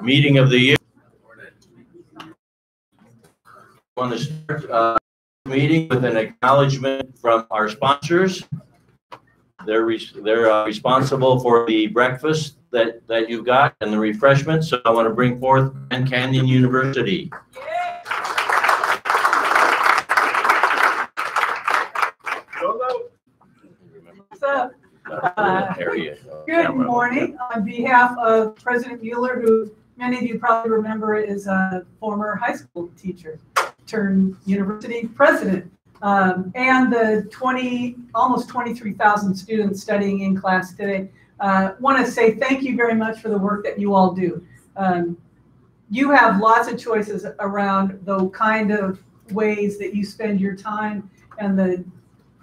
meeting of the year. Want to start, uh, meeting with an acknowledgement from our sponsors. They're, res- they're uh, responsible for the breakfast that, that you got and the refreshments, so I want to bring forth Grand Canyon University. What's up? Uh, Good morning. On behalf of President Mueller, who many of you probably remember is a former high school teacher turned university president, um, and the 20, almost 23,000 students studying in class today, uh, want to say thank you very much for the work that you all do. Um, you have lots of choices around the kind of ways that you spend your time and the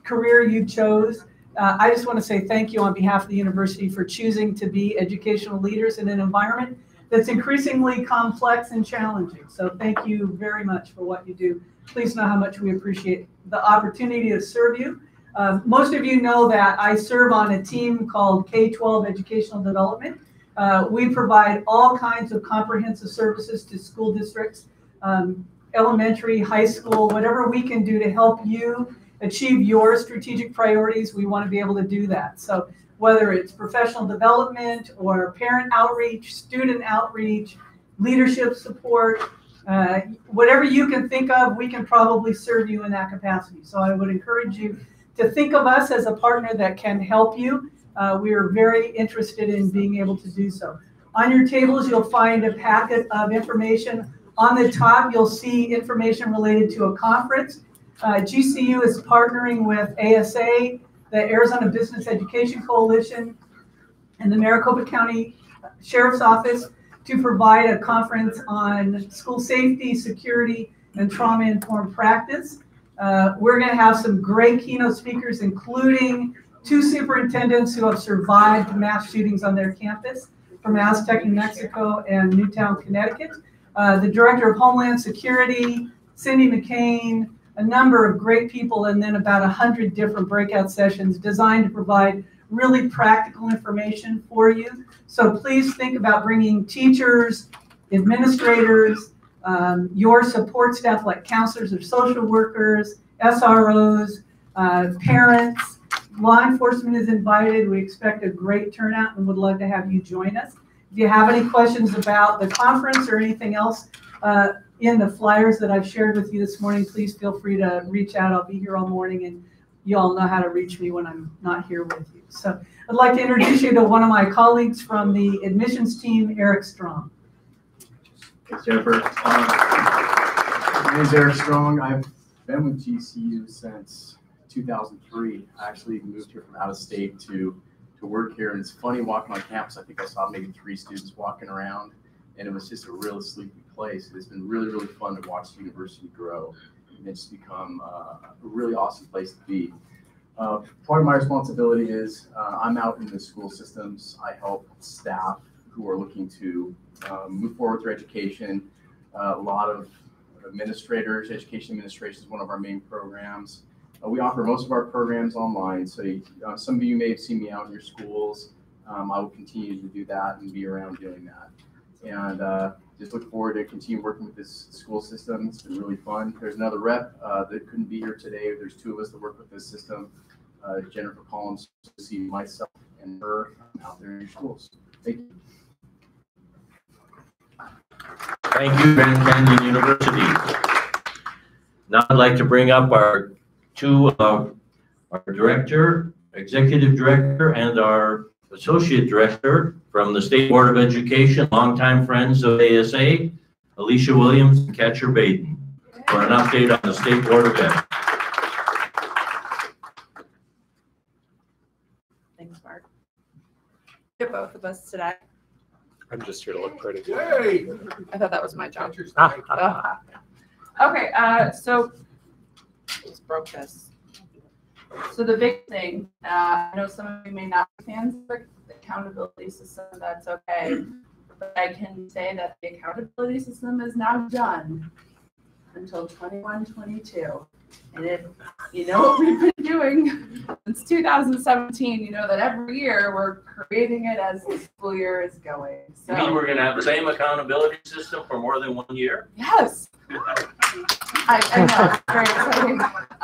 career you chose. Uh, I just want to say thank you on behalf of the university for choosing to be educational leaders in an environment that's increasingly complex and challenging. So thank you very much for what you do. Please know how much we appreciate the opportunity to serve you. Uh, most of you know that I serve on a team called K-12 Educational Development. Uh, we provide all kinds of comprehensive services to school districts, um, elementary, high school, whatever we can do to help you achieve your strategic priorities, we want to be able to do that. So whether it's professional development or parent outreach, student outreach, leadership support, uh, whatever you can think of, we can probably serve you in that capacity. So I would encourage you to think of us as a partner that can help you. Uh, we are very interested in being able to do so. On your tables, you'll find a packet of information. On the top, you'll see information related to a conference. Uh, GCU is partnering with ASA, the Arizona Business Education Coalition, and the Maricopa County Sheriff's Office to provide a conference on school safety, security, and trauma-informed practice. Uh, we're going to have some great keynote speakers, including two superintendents who have survived mass shootings on their campus from Aztec, New Mexico, and Newtown, Connecticut. Uh, the Director of Homeland Security, Cindy McCain, a number of great people, and then about 100 different breakout sessions designed to provide really practical information for you. So please think about bringing teachers, administrators, um, your support staff like counselors or social workers, SROs, uh, parents. Law enforcement is invited. We expect a great turnout and would love to have you join us. If you have any questions about the conference or anything else uh, in the flyers that I've shared with you this morning, please feel free to reach out. I'll be here all morning and you all know how to reach me when I'm not here with you. So I'd like to introduce you to one of my colleagues from the admissions team, Eric Strong. Thanks, Jennifer. Um, my name is Eric Strong. I've been with GCU since 2003. I actually moved here from out of state to to work here, and it's funny walking on campus. I think I saw maybe three students walking around, and it was just a real sleepy place. It's been really, really fun to watch the university grow, and it's become uh, a really awesome place to be. Uh, part of my responsibility is uh, I'm out in the school systems. I help staff who are looking to um, move forward with their education. Uh, a lot of administrators, education administration is one of our main programs. Uh, we offer most of our programs online, so you, uh, some of you may have seen me out in your schools. Um, I will continue to do that and be around doing that. And just look forward to continue working with this school system. It's been really fun. There's another rep uh, that couldn't be here today. There's two of us that work with this system. Uh, Jennifer Collins, see myself and her out there in your schools. Thank you. Thank you, Grand Canyon University. Now I'd like to bring up our two, uh, our director, executive director, and our associate director from the State Board of Education, longtime friends of ASA, Alicia Williams and Catcher Baden, for an update on the State Board of Ed. Thanks, Mark. To both of us today. I'm just here to look pretty. I thought that was my job. Ah, Okay, uh, so just broke this. So the big thing, uh, I know some of you may not be fans of the accountability system, that's okay. But I can say that the accountability system is now done until 21, 22. And if you know what we've been doing since 2017, you know that every year we're creating it as the school year is going. You mean we're gonna have the same accountability system for more than one year? yes. I, I know, it's very exciting.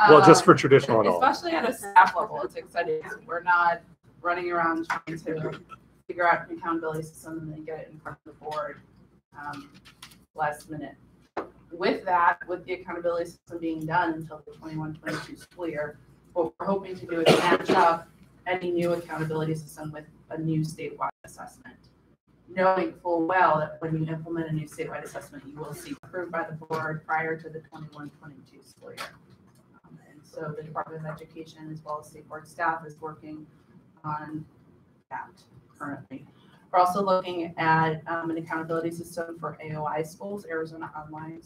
Well, just Uh, for traditional and all. Especially at a staff level, it's exciting. We're not running around trying to figure out an accountability system and then get it in front of the board um, last minute. With that, with the accountability system being done until the 21-22 school year, what we're hoping to do is match up any new accountability system with a new statewide assessment. Knowing full well that when you implement a new statewide assessment, you will see approved by the board prior to the 21-22 school year. Um, And so the Department of Education as well as state board staff is working on that currently. We're also looking at um, an accountability system for AOI schools, Arizona Online,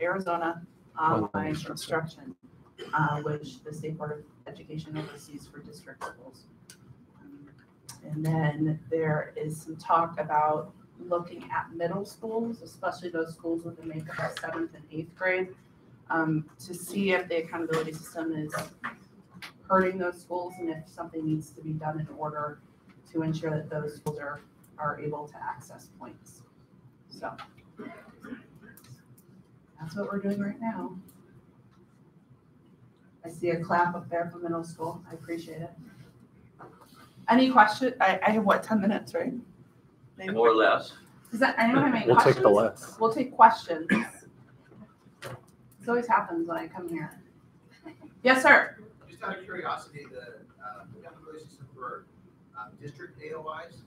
Arizona Online Instruction. Uh, which the State Board of Education oversees for district schools. And then there is some talk about looking at middle schools, especially those schools with a makeup of seventh and eighth grade, um, to see if the accountability system is hurting those schools and if something needs to be done in order to ensure that those schools are, are able to access points. So that's what we're doing right now. I see a clap up there from middle school. I appreciate it. Any question? I, I have what, ten minutes, right? Maybe. More or less. Is that, anyone have any We'll questions? take the less. We'll take questions. This always happens when I come here. Yes, sir. Just out of curiosity, the, uh, the accountability system for, um, district AOIs,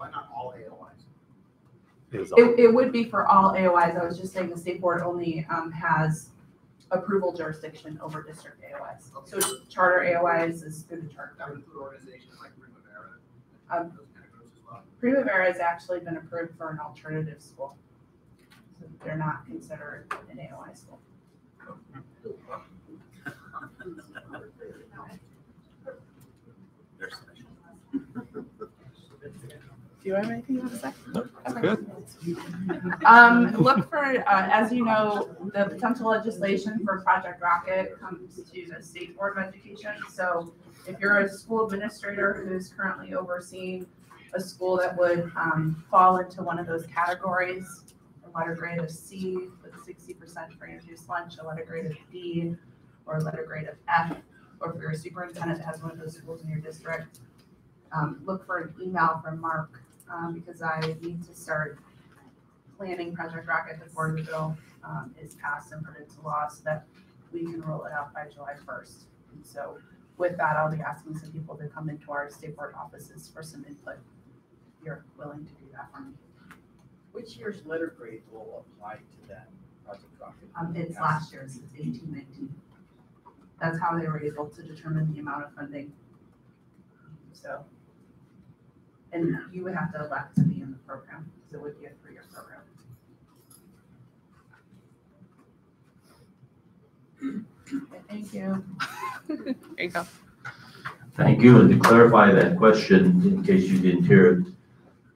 why not all AOIs? Is It, it would be for all AOIs. I was just saying the state board only, um, has approval jurisdiction over district AOIs. So charter AOIs is through the charter. That would include organizations like Primavera, Um, those kind of groups as well. Primavera has actually been approved for an alternative school. So they're not considered an AOI school. Do you have anything you want to say? Okay. good. Um, look for, uh, as you know, the potential legislation for Project Rocket comes to the State Board of Education. So if you're a school administrator who's currently overseeing a school that would, um, fall into one of those categories, a letter grade of C with sixty percent free and reduced lunch, a letter grade of D, or a letter grade of F, or if you're a superintendent that has one of those schools in your district, um, look for an email from Mark, um, because I need to start planning Project Rocket before the bill um, is passed and put into law so that we can roll it out by July first. And so with that, I'll be asking some people to come into our state board offices for some input. If you're willing to do that for me. Which year's letter grade will apply to that Project Rocket? Um, it's last year's, it's eighteen nineteen. That's how they were able to determine the amount of funding. So. And you would have to elect to be in the program, because it would be a three-year program. Okay, Thank you. There you go. Thank you, and to clarify that question, in case you didn't hear it,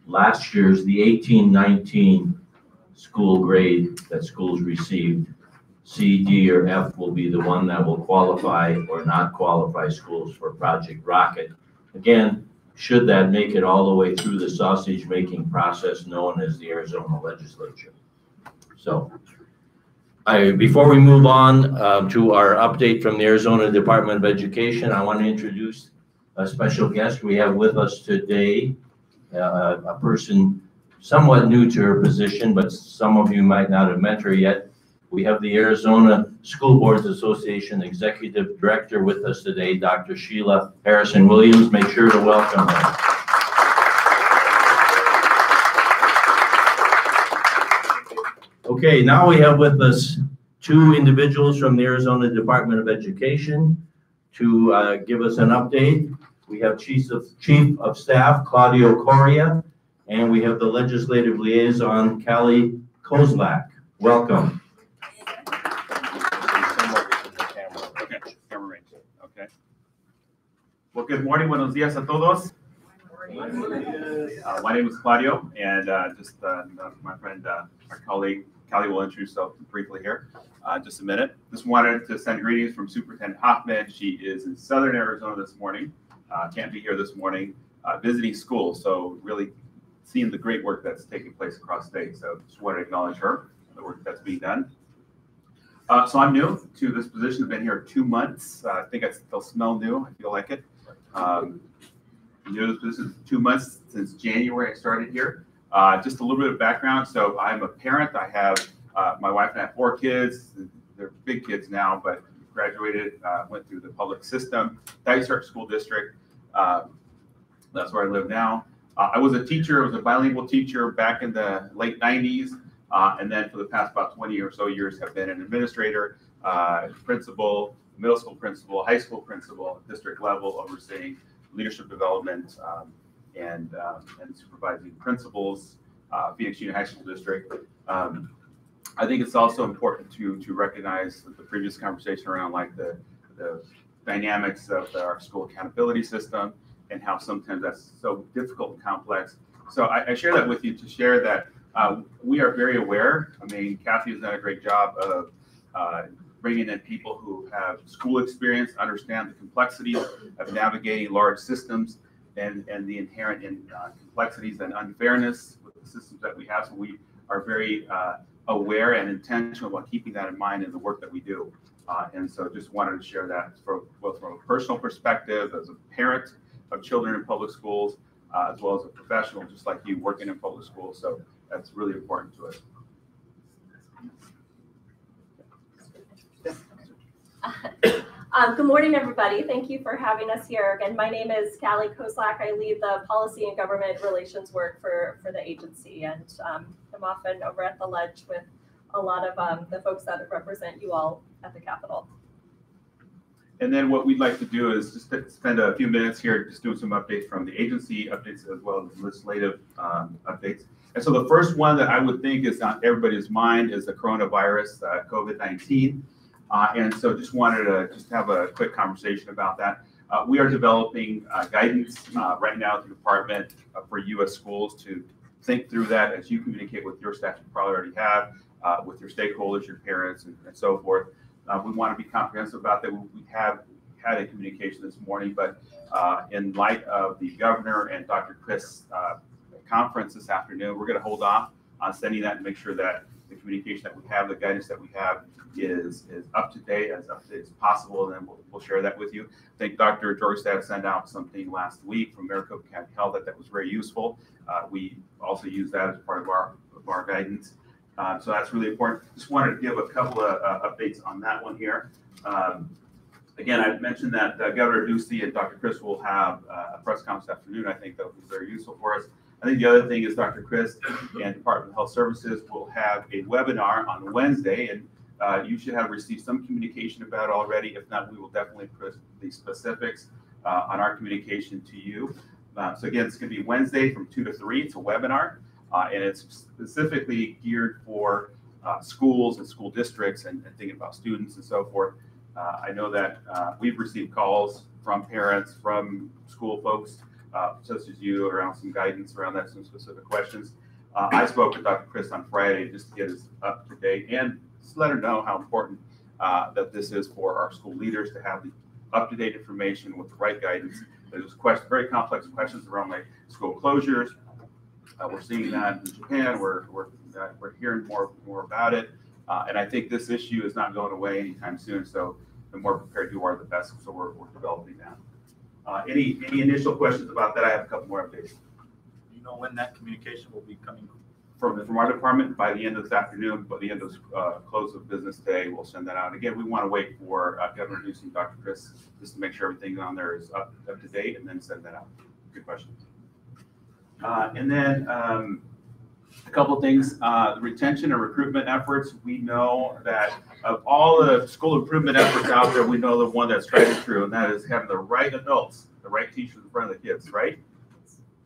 last year's, the eighteen nineteen school grade that schools received, C, D, or F will be the one that will qualify or not qualify schools for Project Rocket. Again, should that make it all the way through the sausage-making process known as the Arizona Legislature. So, I, before we move on um, to our update from the Arizona Department of Education, I want to introduce a special guest we have with us today. uh, A person somewhat new to her position, but some of you might not have met her yet. We have the Arizona School Boards Association Executive Director with us today, Dr. Sheila Harrison Williams. Make sure to welcome her. Okay, now we have with us two individuals from the Arizona Department of Education to uh, give us an update. We have Chief of, Chief of Staff Claudio Coria, and we have the Legislative Liaison Callie Kozlak. Welcome. Okay, camera ready. Okay. Good morning, buenos días a todos. Uh, my name is Claudio, and uh, just uh, my friend, uh, our colleague, Callie will introduce herself briefly here. Uh, just a minute. Just wanted to send greetings from Superintendent Hoffman. She is in Southern Arizona this morning. Uh, can't be here this morning, visiting schools. So really seeing the great work that's taking place across state. So just wanted to acknowledge her, the work that's being done. So I'm new to this position. I've been here two months. I think I still smell new. I feel like it. Um, to this is two months since January. I started here. Uh, just a little bit of background. So I'm a parent. I have uh, my wife and I have four kids. They're big kids now, but graduated, uh, went through the public system, Dysart School District. Uh, that's where I live now. Uh, I was a teacher. I was a bilingual teacher back in the late 90s. Uh, and then for the past about 20 or so years have been an administrator, principal, middle school principal, high school principal, district level, overseeing leadership development um, and, um, and supervising principals, uh, Phoenix Union High School District. Um, I think it's also important to, to recognize the previous conversation around like the, the dynamics of our school accountability system and how sometimes that's so difficult and complex. So I, I share that with you to share that uh, we are very aware. I mean, Kathy has done a great job of uh, bringing in people who have school experience, understand the complexities of navigating large systems and, and the inherent in, uh, complexities and unfairness with the systems that we have. So we are very uh, aware and intentional about keeping that in mind in the work that we do. Uh, and so just wanted to share that for, both from a personal perspective as a parent of children in public schools, uh, as well as a professional, just like you working in public schools. So that's really important to us. Um, good morning, everybody. Thank you for having us here. Again, my name is Callie Kozlak. I lead the policy and government relations work for, for the agency, and um, I'm often over at the ledge with a lot of um, the folks that represent you all at the Capitol. And then what we'd like to do is just spend a few minutes here just doing some updates from the agency updates as well as legislative um, updates. And so the first one that I would think is on everybody's mind is the coronavirus, uh, COVID-19. Uh, and so just wanted to just have a quick conversation about that. Uh, we are developing uh, guidance uh, right now at the department uh, for U.S. schools to think through that as you communicate with your staff, you probably already have, uh, with your stakeholders, your parents, and, and so forth. we want to be comprehensive about that. We have had a communication this morning, but in light of the governor and Dr. Christ conference this afternoon, we're going to hold off on sending that and make sure that the communication that we have, the guidance that we have is, is up to date, as up to date as possible, and then we'll, we'll share that with you. I think Dr. Jorstad sent out something last week from Maricopa County Health that, that was very useful. Uh, we also use that as part of our, of our guidance. Uh, so that's really important. Just wanted to give a couple of uh, updates on that one here. Um, again, I mentioned that uh, Governor Ducey and Dr. Christ will have uh, a press conference afternoon. I think that will be very useful for us. I think the other thing is Dr. Christ and Department of Health Services will have a webinar on Wednesday, and uh, you should have received some communication about it already. If not, we will definitely put the specifics uh, on our communication to you. Uh, so again, it's going to be Wednesday from 2 to 3. It's a webinar, uh, and it's specifically geared for uh, schools and school districts and, and, thinking about students and so forth. Uh, I know that we've received calls from parents, from school folks, such as you, around some guidance around that, some specific questions. I spoke with Dr. Christ on Friday just to get us up to date and just let her know how important uh, that this is for our school leaders to have the up-to-date information with the right guidance. There's question, very complex questions around like school closures. Uh, we're seeing that in Japan. We're we're uh, we're hearing more more about it, uh, and I think this issue is not going away anytime soon. So the more prepared you are, the best. So we're, we're developing that. Uh, any any initial questions about that? I have a couple more updates. Do you know when that communication will be coming from, from our department by the end of this afternoon, by the end of uh, close of business day, we'll send that out. Again, we want to wait for uh, Governor Newsom, Dr. Christ, just to make sure everything on there is up, up to date and then send that out. Good question. Uh, and then um, a couple things, uh, the retention and recruitment efforts. We know that of all the school improvement efforts out there, we know the one that's tried and true, and that is having the right adults, the right teachers in front of the kids, right?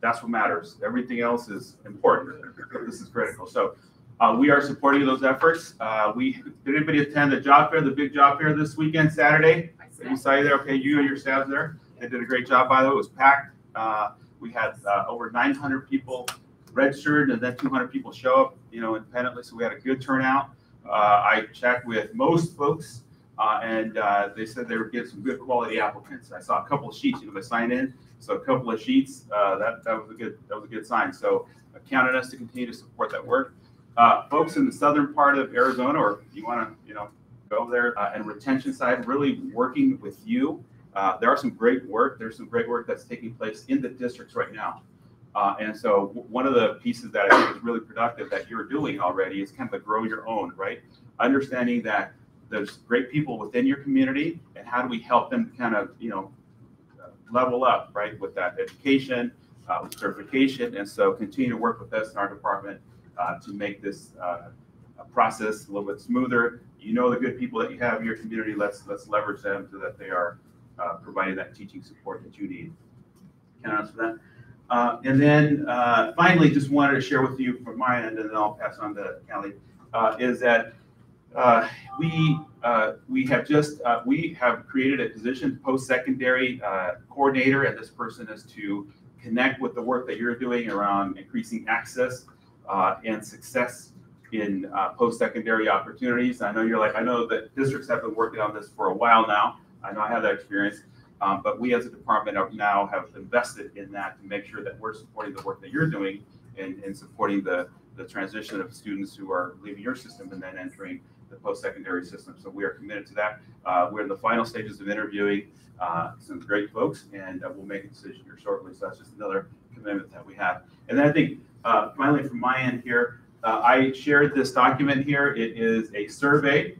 That's what matters. Everything else is important, but this is critical. So uh, we are supporting those efforts. Uh, we did anybody attend the job fair, the big job fair this weekend, Saturday? You saw you there. Okay, you and your staff there. They did a great job. By the way, it was packed. Uh, We had uh, over 900 people registered and then 200 people show up, you know, independently. So we had a good turnout. Uh, I checked with most folks uh, and uh, they said they were getting some good quality applicants. I saw a couple of sheets, you know, they signed in. So a couple of sheets, uh, that, that was a good, that was a good sign. So uh, count on us to continue to support that work. Uh, folks in the southern part of Arizona, or you want to, you know, go there uh, and retention side, really working with you. There are some great work. There's some great work that's taking place in the districts right now. Uh, and so one of the pieces that I think is really productive that you're doing already is kind of the grow your own, right? Understanding that there's great people within your community and how do we help them kind of, you know, level up, right, with that education, uh, with certification. And so continue to work with us in our department uh, to make this uh, process a little bit smoother. You know the good people that you have in your community. Let's let's leverage them so that they are uh, providing that teaching support that you need. Can I answer that? Uh, and then uh, finally, just wanted to share with you from my end, and then I'll pass on to Kelly, uh, is that uh, we uh, we have just uh, we have created a position post-secondary coordinator, and this person is to connect with the work that you're doing around increasing access and success in post-secondary opportunities. I know you're like I know that districts have been working on this for a while now. I know I have that experience. Um, but we as a department have now have invested in that to make sure that we're supporting the work that you're doing and, and supporting the, the transition of students who are leaving your system and then entering the post-secondary system. So we are committed to that. Uh, we're in the final stages of interviewing uh, some great folks and uh, we'll make a decision here shortly. So that's just another commitment that we have. And then I think uh, finally from my end here, uh, I shared this document here. It is a survey.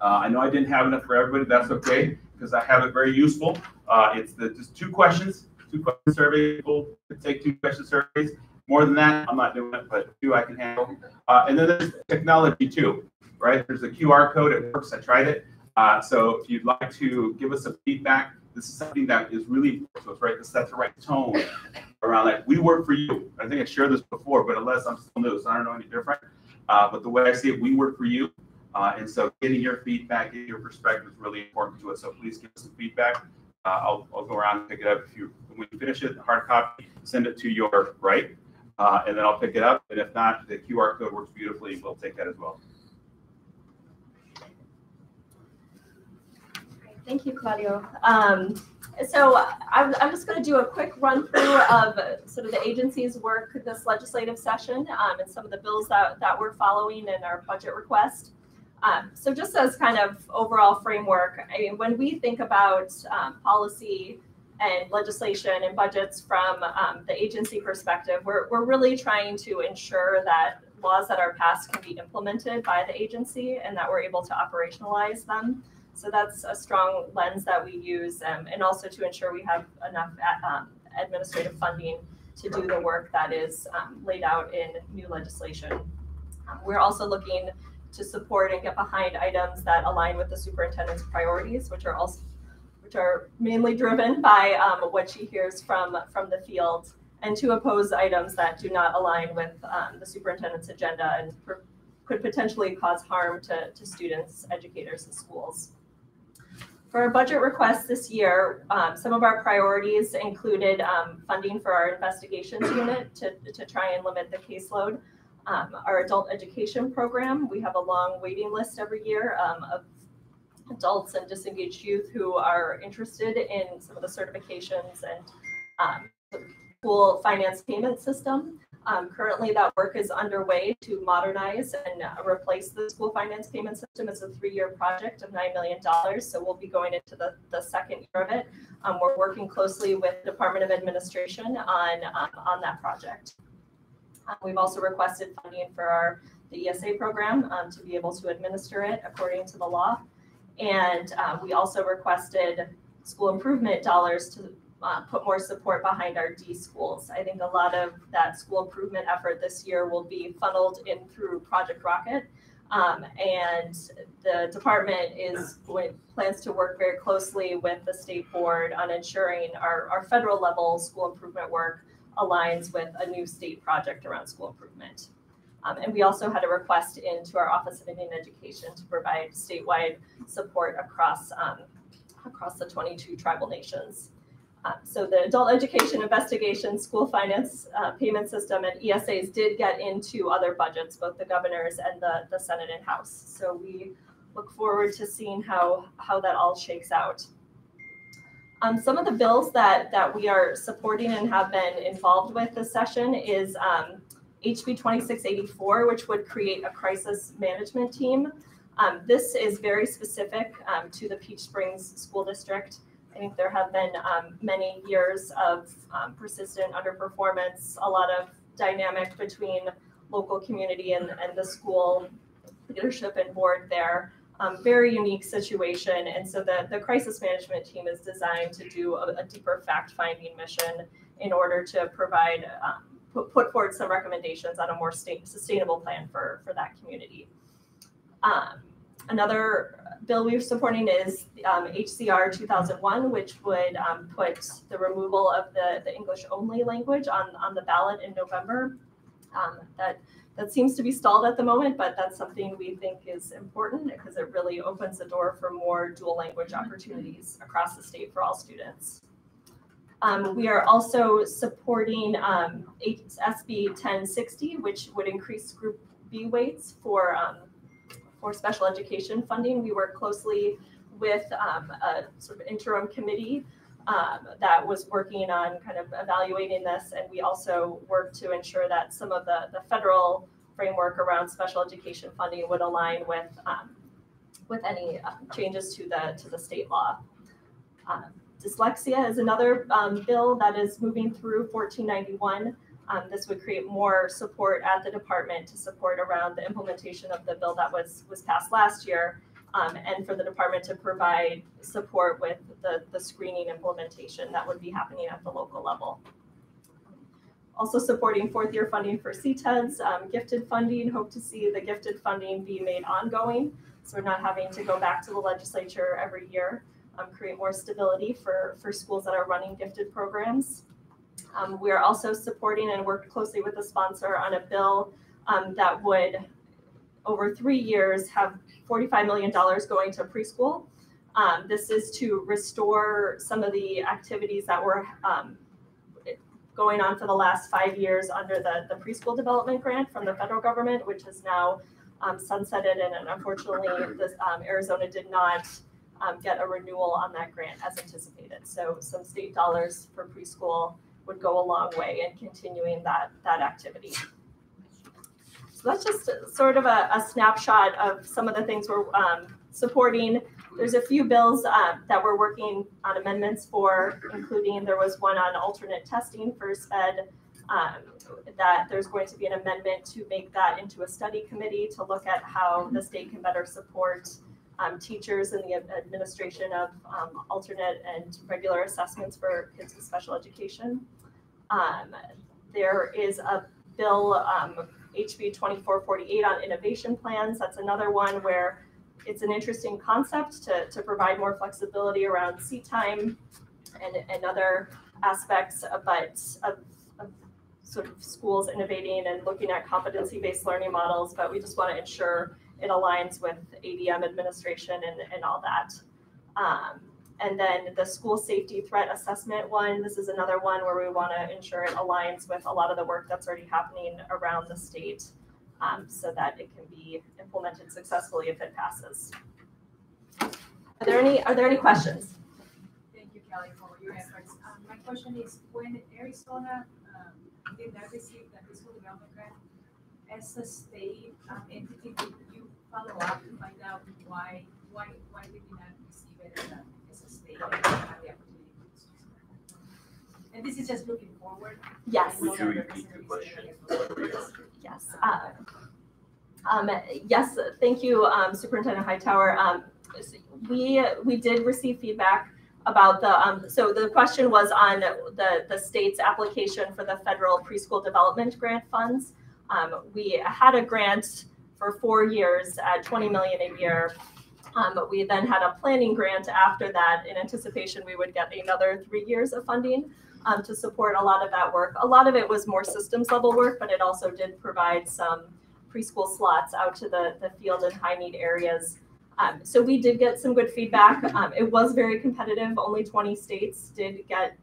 Uh, I know I didn't have enough for everybody. That's okay because I have it very useful. Uh, it's the, just two questions, two question survey. People take two question surveys. More than that, I'm not doing it, but two I can handle. Uh, and then there's technology too, right? There's a QR code. It works. I tried it. Uh, so if you'd like to give us some feedback, this is something that is really important to us, right? To set the right tone around like we work for you. I think I shared this before, but unless I'm still new, so I don't know any different. Uh, but the way I see it, we work for you. Uh, and so getting your feedback, getting your perspective is really important to us. So please give us some feedback. Uh, I'll, I'll go around and pick it up. If you, when you finish it, hard copy, send it to your right. Uh, and then I'll pick it up. And if not, the QR code works beautifully. We'll take that as well. Thank you, Claudio. Um, so I'm, I'm just going to do a quick run through of sort of the agency's work this legislative session um, and some of the bills that, that we're following in our budget request. Um, so just as kind of overall framework, I mean, when we think about um, policy and legislation and budgets from um, the agency perspective, we're, we're really trying to ensure that laws that are passed can be implemented by the agency and that we're able to operationalize them. So that's a strong lens that we use, um, and also to ensure we have enough um, administrative funding to do the work that is um, laid out in new legislation. We're also looking to support and get behind items that align with the superintendent's priorities, which are also which are mainly driven by um, what she hears from from the field, and to oppose items that do not align with um, the superintendent's agenda and could potentially cause harm to, to students, educators, and schools. For our budget requests this year, um, some of our priorities included um, funding for our investigations unit to, to try and limit the caseload. Um, our adult education program, we have a long waiting list every year um, of adults and disengaged youth who are interested in some of the certifications and um, school finance payment system. Um, currently, that work is underway to modernize and uh, replace the school finance payment system. It's a three-year project of $9 million, so we'll be going into the, the second year of it. Um, we're working closely with Department of Administration on, um, on that project. Um, we've also requested funding for our the ESA program um, to be able to administer it according to the law. And uh, we also requested school improvement dollars to uh, put more support behind our D schools. I think a lot of that school improvement effort this year will be funneled in through Project Rocket. Um, and the department is plans to work very closely with the state board on ensuring our, our federal level school improvement work aligns with a new state project around school improvement. Um, and we also had a request into our Office of Indian Education to provide statewide support across um, across the 22 tribal nations. Uh, So the adult education investigation, school finance uh, payment system, and ESAs did get into other budgets, both the governor's and the, the Senate and House. So we look forward to seeing how, how that all shakes out. Um, some of the bills that, that we are supporting and have been involved with this session is um, HB 2684, which would create a crisis management team. Um, this is very specific um, to the Peach Springs School District. I think there have been um, many years of um, persistent underperformance, a lot of dynamic between local community and, and the school leadership and board there. Um, very unique situation. And so the, the crisis management team is designed to do a, a deeper fact finding mission in order to provide, um, put, put forward some recommendations on a more sta- sustainable plan for, for that community. Um, another bill we're supporting is um, HCR 2001, which would um, put the removal of the, the English only language on, on the ballot in November. Um, that that seems to be stalled at the moment, but that's something we think is important because it really opens the door for more dual language opportunities across the state for all students. Um, we are also supporting um, SB 1060, which would increase Group B weights for um, for special education funding. We work closely with um, a sort of interim committee um, that was working on kind of evaluating this, and we also work to ensure that some of the, the federal framework around special education funding would align with um, with any uh, changes to the to the state law. Um, dyslexia is another um, bill that is moving through 1491. Um, this would create more support at the department to support around the implementation of the bill that was was passed last year um, and for the department to provide support with the, the screening implementation that would be happening at the local level. Also supporting fourth year funding for CTEDS, um, gifted funding, hope to see the gifted funding be made ongoing. So we're not having to go back to the legislature every year, um, create more stability for, for schools that are running gifted programs. Um, we are also supporting and worked closely with the sponsor on a bill um, that would, over three years, have $45 million going to preschool. Um, this is to restore some of the activities that were um, going on for the last five years under the, the preschool development grant from the federal government, which is now um, sunsetted. And unfortunately, this, um, Arizona did not um, get a renewal on that grant as anticipated. So some state dollars for preschool would go a long way in continuing that, that activity. So that's just sort of a, a snapshot of some of the things we're um, supporting. There's a few bills um, that we're working on amendments for, including there was one on alternate testing for SPED. Um, that there's going to be an amendment to make that into a study committee to look at how the state can better support um, teachers in the administration of um, alternate and regular assessments for kids with special education. Um, there is a bill, um, HB 2448 on innovation plans. That's another one where it's an interesting concept to, to provide more flexibility around seat time and, and other aspects, but of, of sort of schools innovating and looking at competency-based learning models, but we just want to ensure it aligns with ADM administration and, and all that. Um, and then the school safety threat assessment one, this is another one where we want to ensure it aligns with a lot of the work that's already happening around the state um, so that it can be implemented successfully if it passes. Are there any, are there any questions? Thank you, Kelly, for your efforts. Um, my question is, when Arizona, um, did not receive the preschool development grant, as a state um, entity, did you follow up to find out why, why, why did you not receive it as a, as a state? and have the opportunity to use it? And this is just looking forward. Yes. Would you repeat the representation. Yes. Uh, um, yes, thank you, um, Superintendent Hightower. Um, we we did receive feedback about the um, so the question was on the the state's application for the federal preschool development grant funds. Um, we had a grant for four years at 20 million a year. Um, but we then had a planning grant after that in anticipation we would get another three years of funding um, to support a lot of that work. A lot of it was more systems level work, but it also did provide some preschool slots out to the, the field and high need areas. Um, so we did get some good feedback. Um, it was very competitive. Only 20 states did get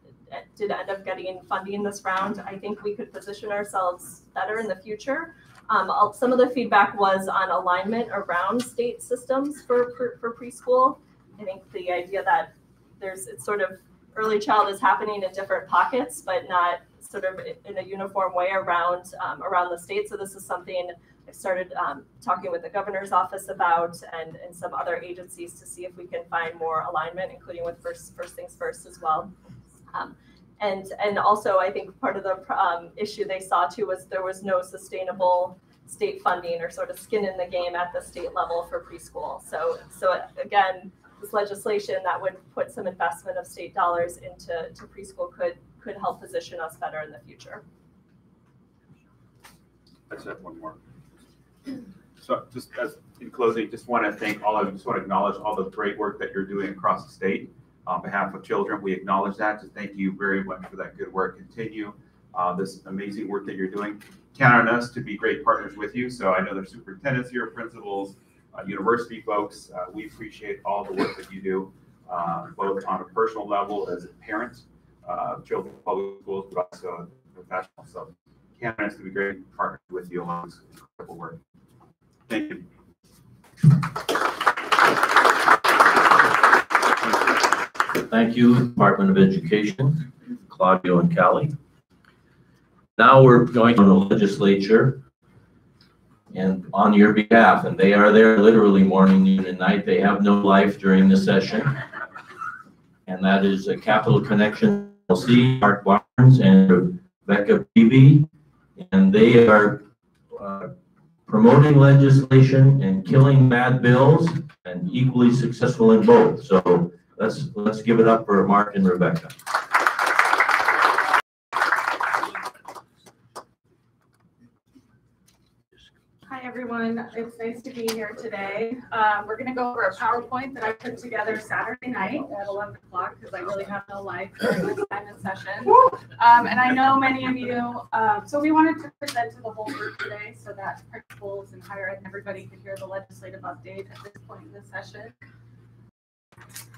did end up getting funding this round. I think we could position ourselves better in the future. Um, some of the feedback was on alignment around state systems for, for, for preschool. I think the idea that there's, it's sort of, early child is happening in different pockets, but not sort of in a uniform way around, um, around the state. So this is something I started, um, talking with the governor's office about and, and some other agencies to see if we can find more alignment, including with first, first things first as well. Um, and, and also, I think part of the um, issue they saw too was there was no sustainable state funding or sort of skin in the game at the state level for preschool. So, so again, this legislation that would put some investment of state dollars into to preschool could could help position us better in the future. I just have one more. So just as, in closing, just want to thank all of you, just want to acknowledge all the great work that you're doing across the state. On behalf of children, we acknowledge that. Just thank you very much for that good work. Continue uh, this amazing work that you're doing. Count on us to be great partners with you. So I know there's superintendents here, principals, uh, university folks. Uh, we appreciate all the work that you do, uh, both on a personal level as a parent, uh, children, public schools, but also professional. So count on us to be great partners with you on this incredible work. Thank you. Thank you, Department of Education, Claudio and Callie. Now we're going to the legislature and on your behalf, and they are there literally morning, noon, and night. They have no life during the session. And that is a Capital Connection LC, Mark Barnes and Rebecca Beebe. And they are uh, promoting legislation and killing bad bills and equally successful in both. So let's, let's give it up for Mark and Rebecca. Hi, everyone. It's nice to be here today. Um, we're gonna go over a PowerPoint that I put together Saturday night at eleven o'clock because I really have no life during this time in session. Um, and I know many of you, um, so we wanted to present to the whole group today so that principals and higher ed and everybody could hear the legislative update at this point in the session.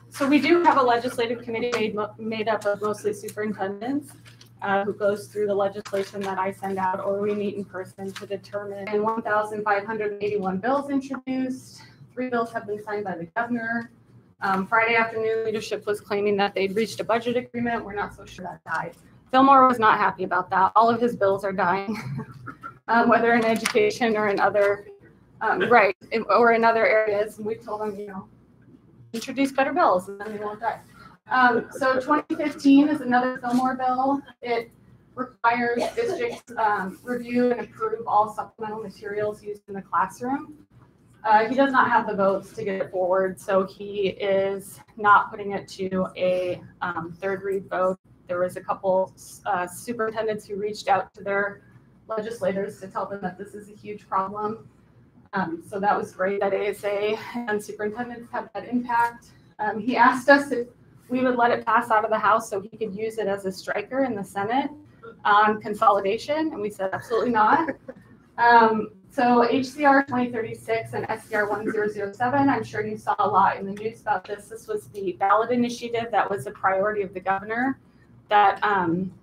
So we do have a legislative committee made, made up of mostly superintendents uh, who goes through the legislation that I send out, or we meet in person to determine. And one thousand five hundred and eighty-one bills introduced. Three bills have been signed by the governor. Um, Friday afternoon, leadership was claiming that they'd reached a budget agreement. We're not so sure that died. Fillmore was not happy about that. All of his bills are dying, um, whether in education or in other, um, right, or in other areas. We told them, you know, introduce better bills and then they won't die. Um, so twenty fifteen is another Fillmore bill. It requires districts, um, review and approve all supplemental materials used in the classroom. Uh, he does not have the votes to get it forward, so he is not putting it to a, um, third read vote. There was a couple, uh, superintendents who reached out to their legislators to tell them that this is a huge problem. Um, so that was great that ASA and superintendents have that impact. Um, he asked us if we would let it pass out of the House so he could use it as a striker in the Senate on consolidation, and we said absolutely not. Um, so HCR 2036 and SCR 1007, I'm sure you saw a lot in the news about this. This was the ballot initiative that was a priority of the governor that um,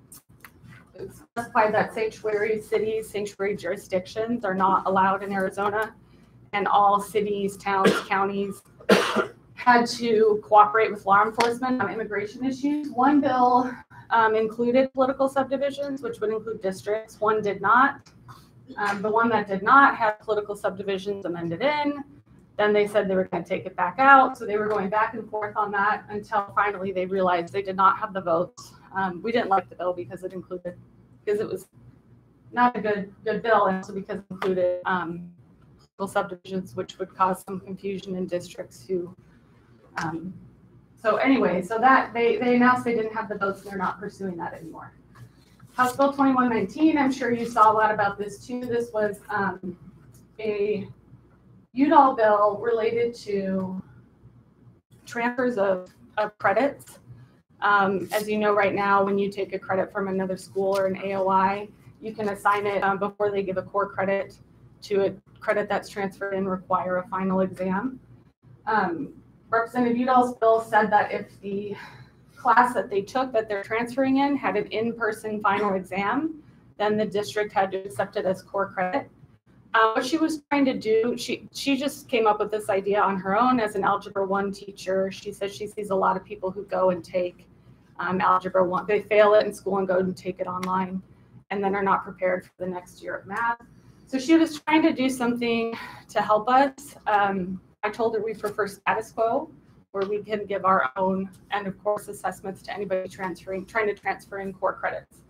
specified that sanctuary cities, sanctuary jurisdictions are not allowed in Arizona, and all cities, towns, counties had to cooperate with law enforcement on immigration issues. One bill um, included political subdivisions, which would include districts. One did not. Um, the one that did not have political subdivisions amended in. Then they said they were going to take it back out. So they were going back and forth on that until finally they realized they did not have the votes. Um, we didn't like the bill because it included, because it was not a good good bill, and also because it included um, political subdivisions, which would cause some confusion in districts who um, so anyway, so that, they, they announced they didn't have the votes and they're not pursuing that anymore. House Bill twenty-one nineteen, I'm sure you saw a lot about this too. This was, um, a Udall bill related to transfers of, of credits. Um, as you know, right now, when you take a credit from another school or an AOI, you can assign it, um, before they give a core credit to credit that's transferred and require a final exam. Um, Representative Udall's bill said that if the class that they took that they're transferring in had an in-person final exam, then the district had to accept it as core credit. Uh, what she was trying to do, she she just came up with this idea on her own as an algebra one teacher. She says she sees a lot of people who go and take um, algebra one, they fail it in school and go and take it online, and then are not prepared for the next year of math. So she was trying to do something to help us. Um, I told her we prefer status quo, where we can give our own end of course assessments to anybody transferring, trying to transfer in core credits.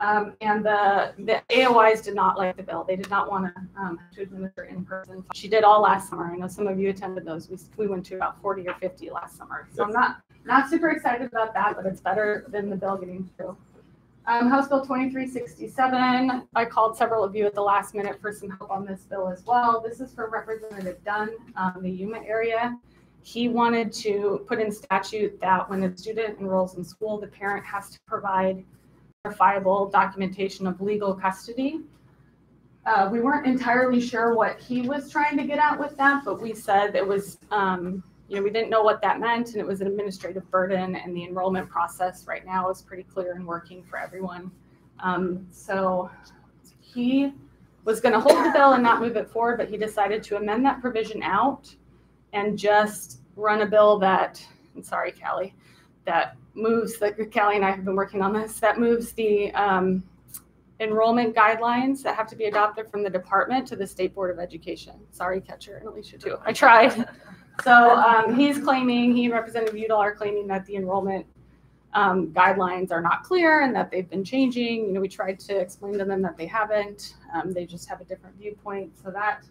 Um, and the, the AOIs did not like the bill. They did not want to, um, to administer in person. She did all last summer. I know some of you attended those. We, we went to about 40 or 50 last summer. So I'm not, not super excited about that, but it's better than the bill getting through. Um, House Bill 2367, I called several of you at the last minute for some help on this bill as well. This is for Representative Dunn, um, the Yuma area. He wanted to put in statute that when a student enrolls in school, the parent has to provide verifiable documentation of legal custody. Uh, we weren't entirely sure what he was trying to get at with that, but we said it was, um, you know, we didn't know what that meant and it was an administrative burden and the enrollment process right now is pretty clear and working for everyone. Um, so he was going to hold the bill and not move it forward, but he decided to amend that provision out and just run a bill that, I'm sorry, Callie, that moves, that Callie and I have been working on this, that moves the um, enrollment guidelines that have to be adopted from the department to the State Board of Education. Sorry, Catcher and Alicia too. I tried. So um, he's claiming, he and Representative Udall are claiming that the enrollment um, guidelines are not clear and that they've been changing. You know, we tried to explain to them that they haven't. Um, they just have a different viewpoint. So that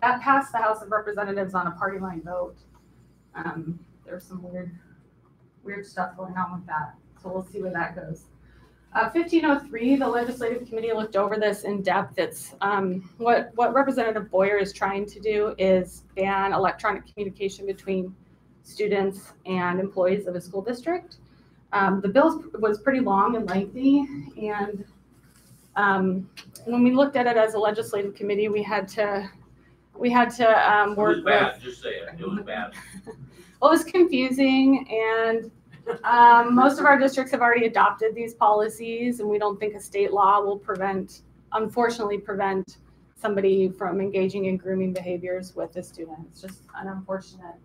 that passed the House of Representatives on a party line vote. Um, there's some weird weird stuff going on with that. So we'll see where that goes. Uh, 1503, the legislative committee looked over this in depth. It's um, what what Representative Boyer is trying to do is ban electronic communication between students and employees of a school district. Um, the bill was pretty long and lengthy, and um, when we looked at it as a legislative committee, we had to we had to um, It work was bad, with. just say it, it was bad. Well, it was confusing, and um, most of our districts have already adopted these policies, and we don't think a state law will prevent, unfortunately, prevent somebody from engaging in grooming behaviors with a student. It's just an unfortunate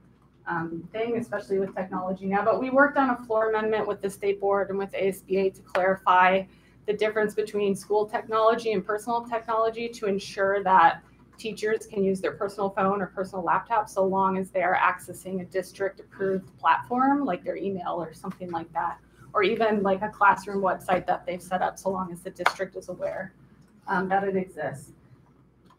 um, thing, especially with technology now. But we worked on a floor amendment with the state board and with ASBA to clarify the difference between school technology and personal technology to ensure that teachers can use their personal phone or personal laptop so long as they are accessing a district approved platform like their email or something like that or even like a classroom website that they've set up so long as the district is aware um, that it exists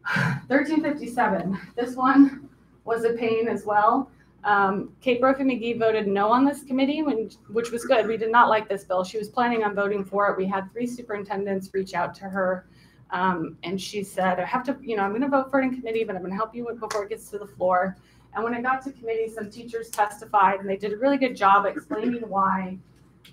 1357 this one was a pain as well um, Kate Brophy McGee voted no on this committee, when, which was good. We did not like this bill. She was planning on voting for it. We had three superintendents reach out to her um, and she said, I have to, you know, I'm going to vote for it in committee, but I'm going to help you with before it gets to the floor. And when it got to committee, some teachers testified and they did a really good job explaining why.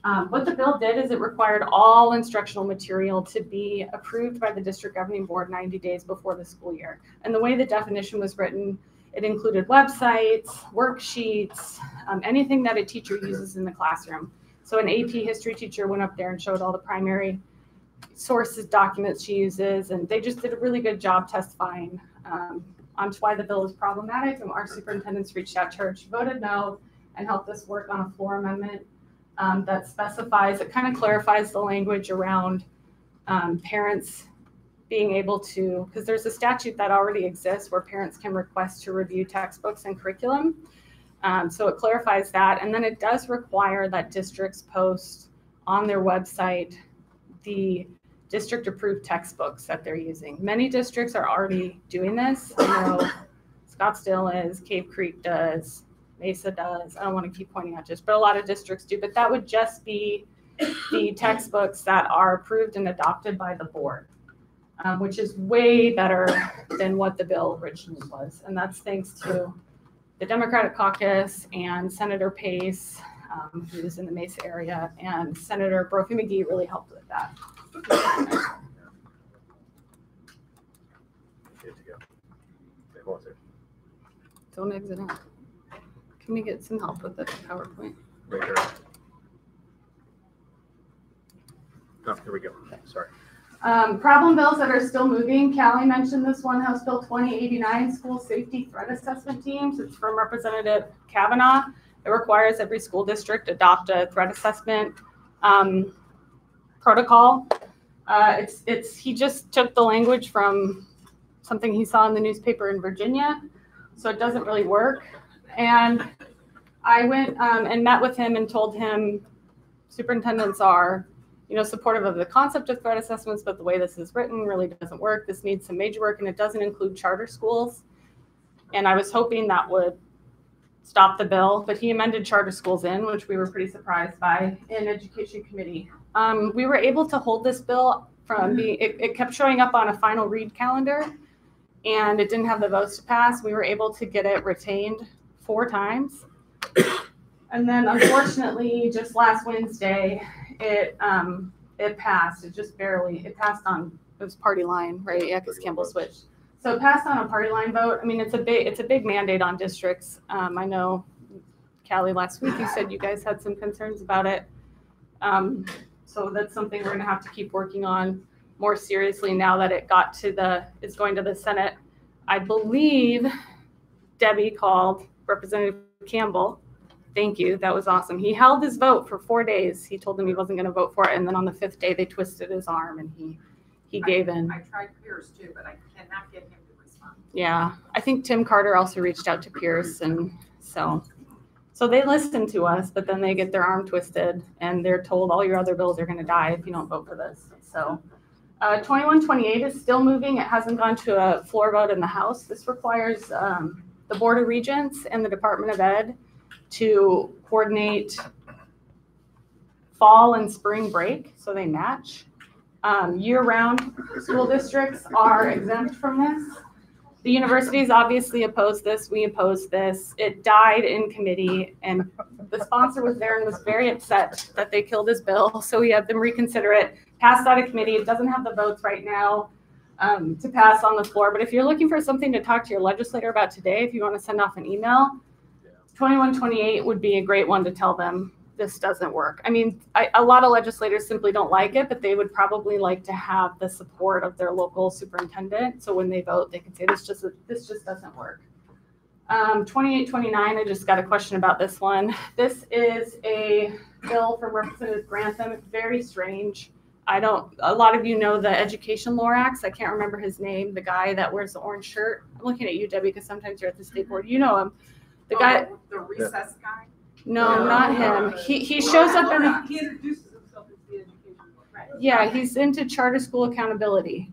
Um, what the bill did is it required all instructional material to be approved by the district governing board 90 days before the school year. And the way the definition was written, it included websites, worksheets, um, anything that a teacher uses in the classroom. So an AP history teacher went up there and showed all the primary sources, documents she uses, and they just did a really good job testifying um, on why the bill is problematic. And our superintendents reached out to her. She voted no and helped us work on a floor amendment um, that specifies, it kind of clarifies the language around um, parents being able to, because there's a statute that already exists where parents can request to review textbooks and curriculum. Um, so it clarifies that. And then it does require that districts post on their website the district approved textbooks that they're using. Many districts are already doing this. I know Scottsdale is, Cave Creek does, Mesa does. I don't want to keep pointing out just, but a lot of districts do. But that would just be the textbooks that are approved and adopted by the board, um, which is way better than what the bill originally was. And that's thanks to the Democratic caucus and Senator Pace, um, who's in the Mesa area, and Senator Brophy McGee really helped with that. Go. Don't exit out. Can we get some help with the PowerPoint? Right here. Oh, here we go. Sorry. Um, problem bills that are still moving, Callie mentioned this one, House Bill twenty eighty-nine, School Safety Threat Assessment Teams. It's from Representative Kavanagh. It requires every school district adopt a threat assessment, um, protocol. Uh, it's, it's, he just took the language from something he saw in the newspaper in Virginia, so it doesn't really work. And I went, um, and met with him and told him superintendents are you know, supportive of the concept of threat assessments, but the way this is written really doesn't work. This needs some major work and it doesn't include charter schools. And I was hoping that would stop the bill, but he amended charter schools in, which we were pretty surprised by in education committee. Um, we were able to hold this bill from being, it, it kept showing up on a final read calendar and it didn't have the votes to pass. We were able to get it retained four times. And then unfortunately, just last Wednesday, it, um, it passed, it just barely, it passed on, it was party line, right? Yeah, because Campbell switched. So it passed on a party line vote. I mean, it's a big, it's a big mandate on districts. Um, I know Callie, last week you said you guys had some concerns about it. Um, so that's something we're gonna have to keep working on more seriously now that it got to the, it's going to the Senate. I believe Debbie called Representative Campbell Thank you. That was awesome. He held his vote for four days. He told them he wasn't going to vote for it, and then on the fifth day, they twisted his arm, and he he gave in. I tried Pierce too, but I cannot get him to respond. Yeah, I think Tim Carter also reached out to Pierce, and so so they listen to us, but then they get their arm twisted, and they're told all your other bills are going to die if you don't vote for this. So. Uh, 2128 is still moving. It hasn't gone to a floor vote in the House. This requires um, the Board of Regents and the Department of Ed to coordinate fall and spring break, so they match. Um, year-round school districts are exempt from this. The universities obviously opposed this. We opposed this. It died in committee, and the sponsor was there and was very upset that they killed his bill. So we had them reconsider it, passed out of committee. It doesn't have the votes right now um, to pass on the floor. But if you're looking for something to talk to your legislator about today, if you want to send off an email, 2128 would be a great one to tell them this doesn't work. I mean, I, a lot of legislators simply don't like it, but they would probably like to have the support of their local superintendent. So when they vote, they can say this just this just doesn't work. Um, 2829, I just got a question about this one. This is a bill from Representative Grantham. It's very strange. I don't, a lot of you know the Education Lorax. I can't remember his name, the guy that wears the orange shirt. I'm looking at you, Debbie, because sometimes you're at the state board. You know him. The guy, Oh, The recess guy? No, not him. He, he shows up in, He introduces himself as the education. Yeah, he's into charter school accountability.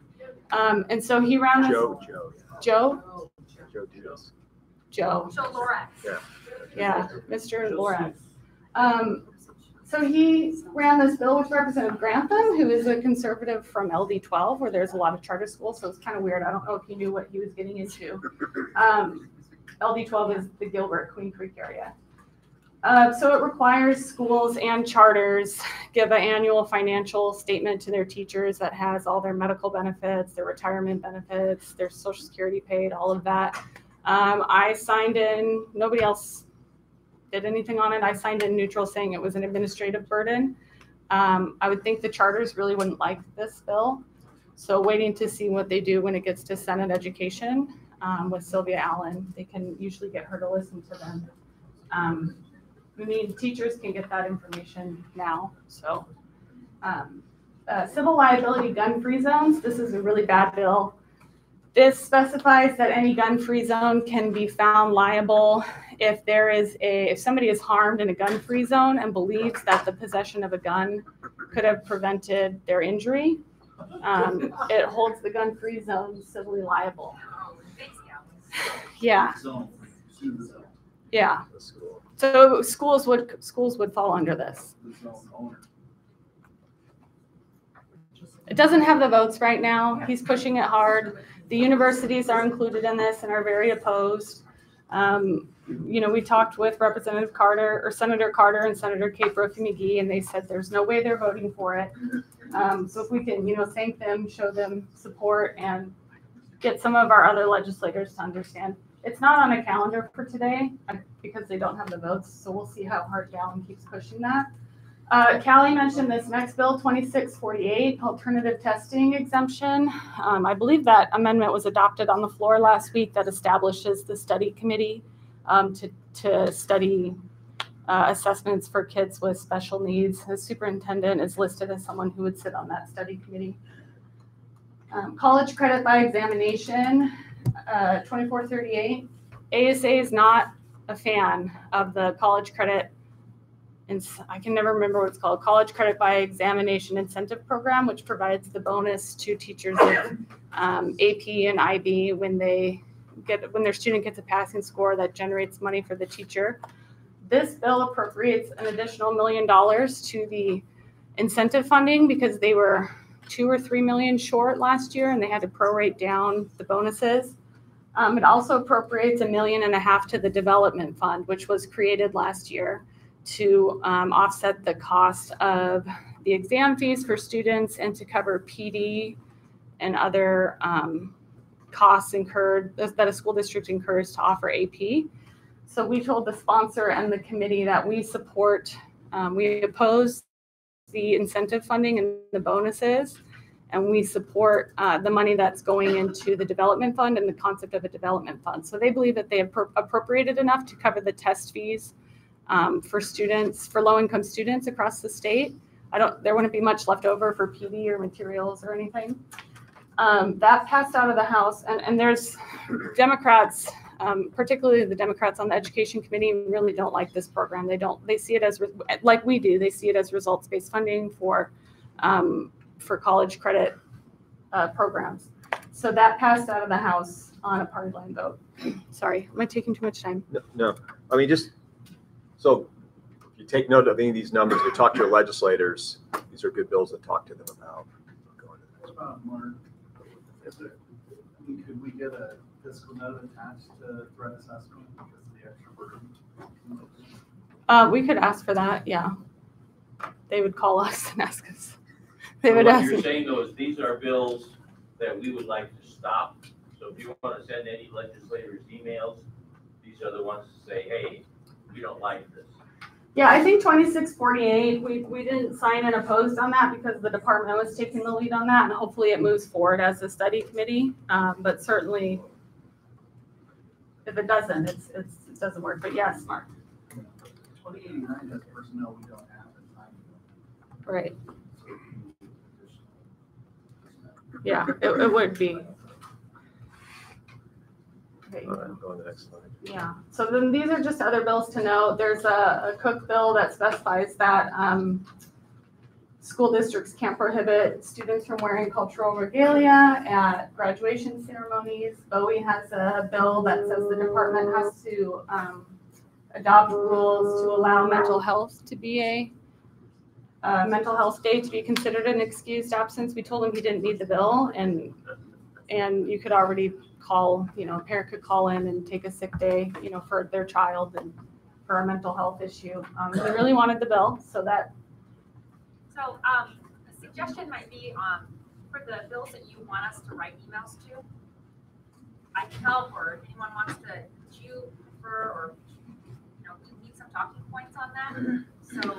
Um, and so he ran this, Joe, Joe, Joe, Joe Diaz. Joe, So Lorax. yeah, Mr. Lorax. Um, so he ran this bill with Representative Grantham, who is a conservative from LD twelve, where there's a lot of charter schools, so it's kind of weird. I don't know if he knew what he was getting into. Um, LD twelve is the Gilbert, Queen Creek area. Uh, so it requires schools and charters give an annual financial statement to their teachers that has all their medical benefits, their retirement benefits, their social security paid, all of that. Um, I signed in, nobody else did anything on it. I signed in neutral saying it was an administrative burden. Um, I would think the charters really wouldn't like this bill. So waiting to see what they do when it gets to Senate Education um, with Sylvia Allen. They can usually get her to listen to them. I mean, teachers can get that information now, so. Um, uh, civil liability gun-free zones, this is a really bad bill. This specifies that any gun-free zone can be found liable if there is a, if somebody is harmed in a gun-free zone and believes that the possession of a gun could have prevented their injury. Um, it holds the gun-free zone civilly liable. Yeah, yeah. So schools would, schools would fall under this. It doesn't have the votes right now. He's pushing it hard. The universities are included in this and are very opposed. Um, you know, we talked with Representative Carter or Senator Carter and Senator Kate Brophy McGee, and they said there's no way they're voting for it. Um, so if we can, you know, thank them, show them support and get some of our other legislators to understand. It's not on a calendar for today because they don't have the votes, so we'll see how hard Gallon keeps pushing that. Uh, Callie mentioned this next bill, twenty-six forty-eight, alternative testing exemption. Um, I believe that amendment was adopted on the floor last week that establishes the study committee um, to, to study uh, assessments for kids with special needs. The superintendent is listed as someone who would sit on that study committee. Um, college credit by examination, uh, twenty-four thirty-eight. ASA is not a fan of the college credit and I can never remember what it's called, College Credit by Examination Incentive Program, which provides the bonus to teachers with um, AP and IB when they get when their student gets a passing score that generates money for the teacher. This bill appropriates an additional million dollars to the incentive funding because they were two or three million short last year and they had to prorate down the bonuses. Um, it also appropriates a million and a half to the development fund, which was created last year to um, offset the cost of the exam fees for students and to cover PD and other um, costs incurred that a school district incurs to offer AP. So we told the sponsor and the committee that we support, um, we oppose the incentive funding and the bonuses. And we support uh, the money that's going into the development fund and the concept of a development fund. So they believe that they have appropriated enough to cover the test fees um, for students, for low-income students across the state. I don't, there wouldn't be much left over for PD or materials or anything. Um, that passed out of the House, and, and there's Democrats, um, particularly the Democrats on the Education Committee, really don't like this program. They don't, they see it as, like we do, they see it as results-based funding for, um, for college credit uh, programs. So that passed out of the House on a party line vote. Sorry, am I taking too much time? No, no, I mean, just, so if you take note of any of these numbers, you talk to your legislators, these are good bills to talk to them about. What about Mark? Is it, I could we get a fiscal note attached to threat assessment because of the extra burden? Uh, we could ask for that, yeah. They would call us and ask us. They So would What ask. you're saying though is these are bills that we would like to stop. So if you want to send any legislators emails, these are the ones to say, hey, we don't like this. Yeah, I think twenty-six forty-eight, we, we didn't sign and opposed on that because the department was taking the lead on that, and hopefully it moves forward as a study committee. Um, but certainly, if it doesn't, it's, it's, it doesn't work, but yes, Mark, Twenty eighty-nine has personnel we don't have in time. right, yeah, it, it would be. Okay. All right, go on to the next slide. Yeah, so then these are just other bills to note. There's a, a cook bill that specifies that, um, school districts can't prohibit students from wearing cultural regalia at graduation ceremonies. Bowie has a bill that says the department has to, um, adopt rules to allow mental health to be a, uh, mental health day to be considered an excused absence. We told him he didn't need the bill and, and you could already call, you know, a parent could call in and take a sick day, you know, for their child and for a mental health issue. Um, they really wanted the bill, so that, So, um, a suggestion might be, um, for the bills that you want us to write emails to, I can help, or if anyone wants to, do you prefer, or, you know, do you need some talking points on that? So,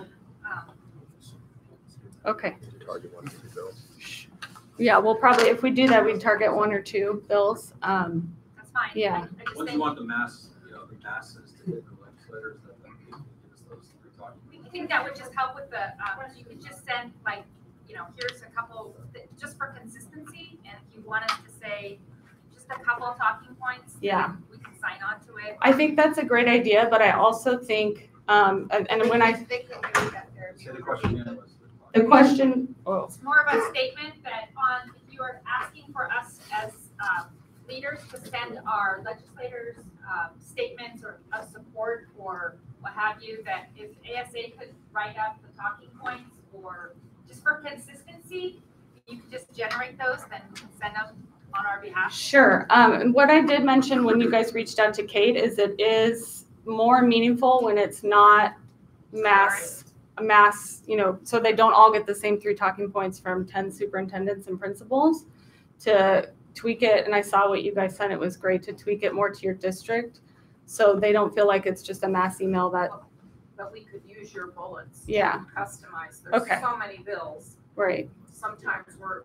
um, okay. Target one of the bills. Yeah, we'll probably, if we do that, we'd target one or two bills. Um, that's fine. Yeah. I- I What do you want the mass, you know, the masses to get the legislators that then give us those three talking I think that would just help with the, um, you could just send, like, you know, here's a couple, just for consistency, and if you want us to say just a couple talking points. Yeah. We can sign on to it. I think that's a great idea, but I also think, um, and, and when I, Say the question again. was- the question, oh, It's more of a statement that on, if you are asking for us as, um, leaders to send our legislators, um, statements or of support or what have you, that if ASA could write up the talking points or just for consistency, you could just generate those, then we can send them on our behalf. Sure. Um, and what I did mention when you guys reached out to Kate is it is more meaningful when it's not mass, mass, you know, so they don't all get the same three talking points from ten superintendents and principals to tweak it. And I saw what you guys sent. It was great to tweak it more to your district. So they don't feel like it's just a mass email that but we could use your bullets. to Yeah. Customize, there's Okay. so many bills, Right. sometimes we're,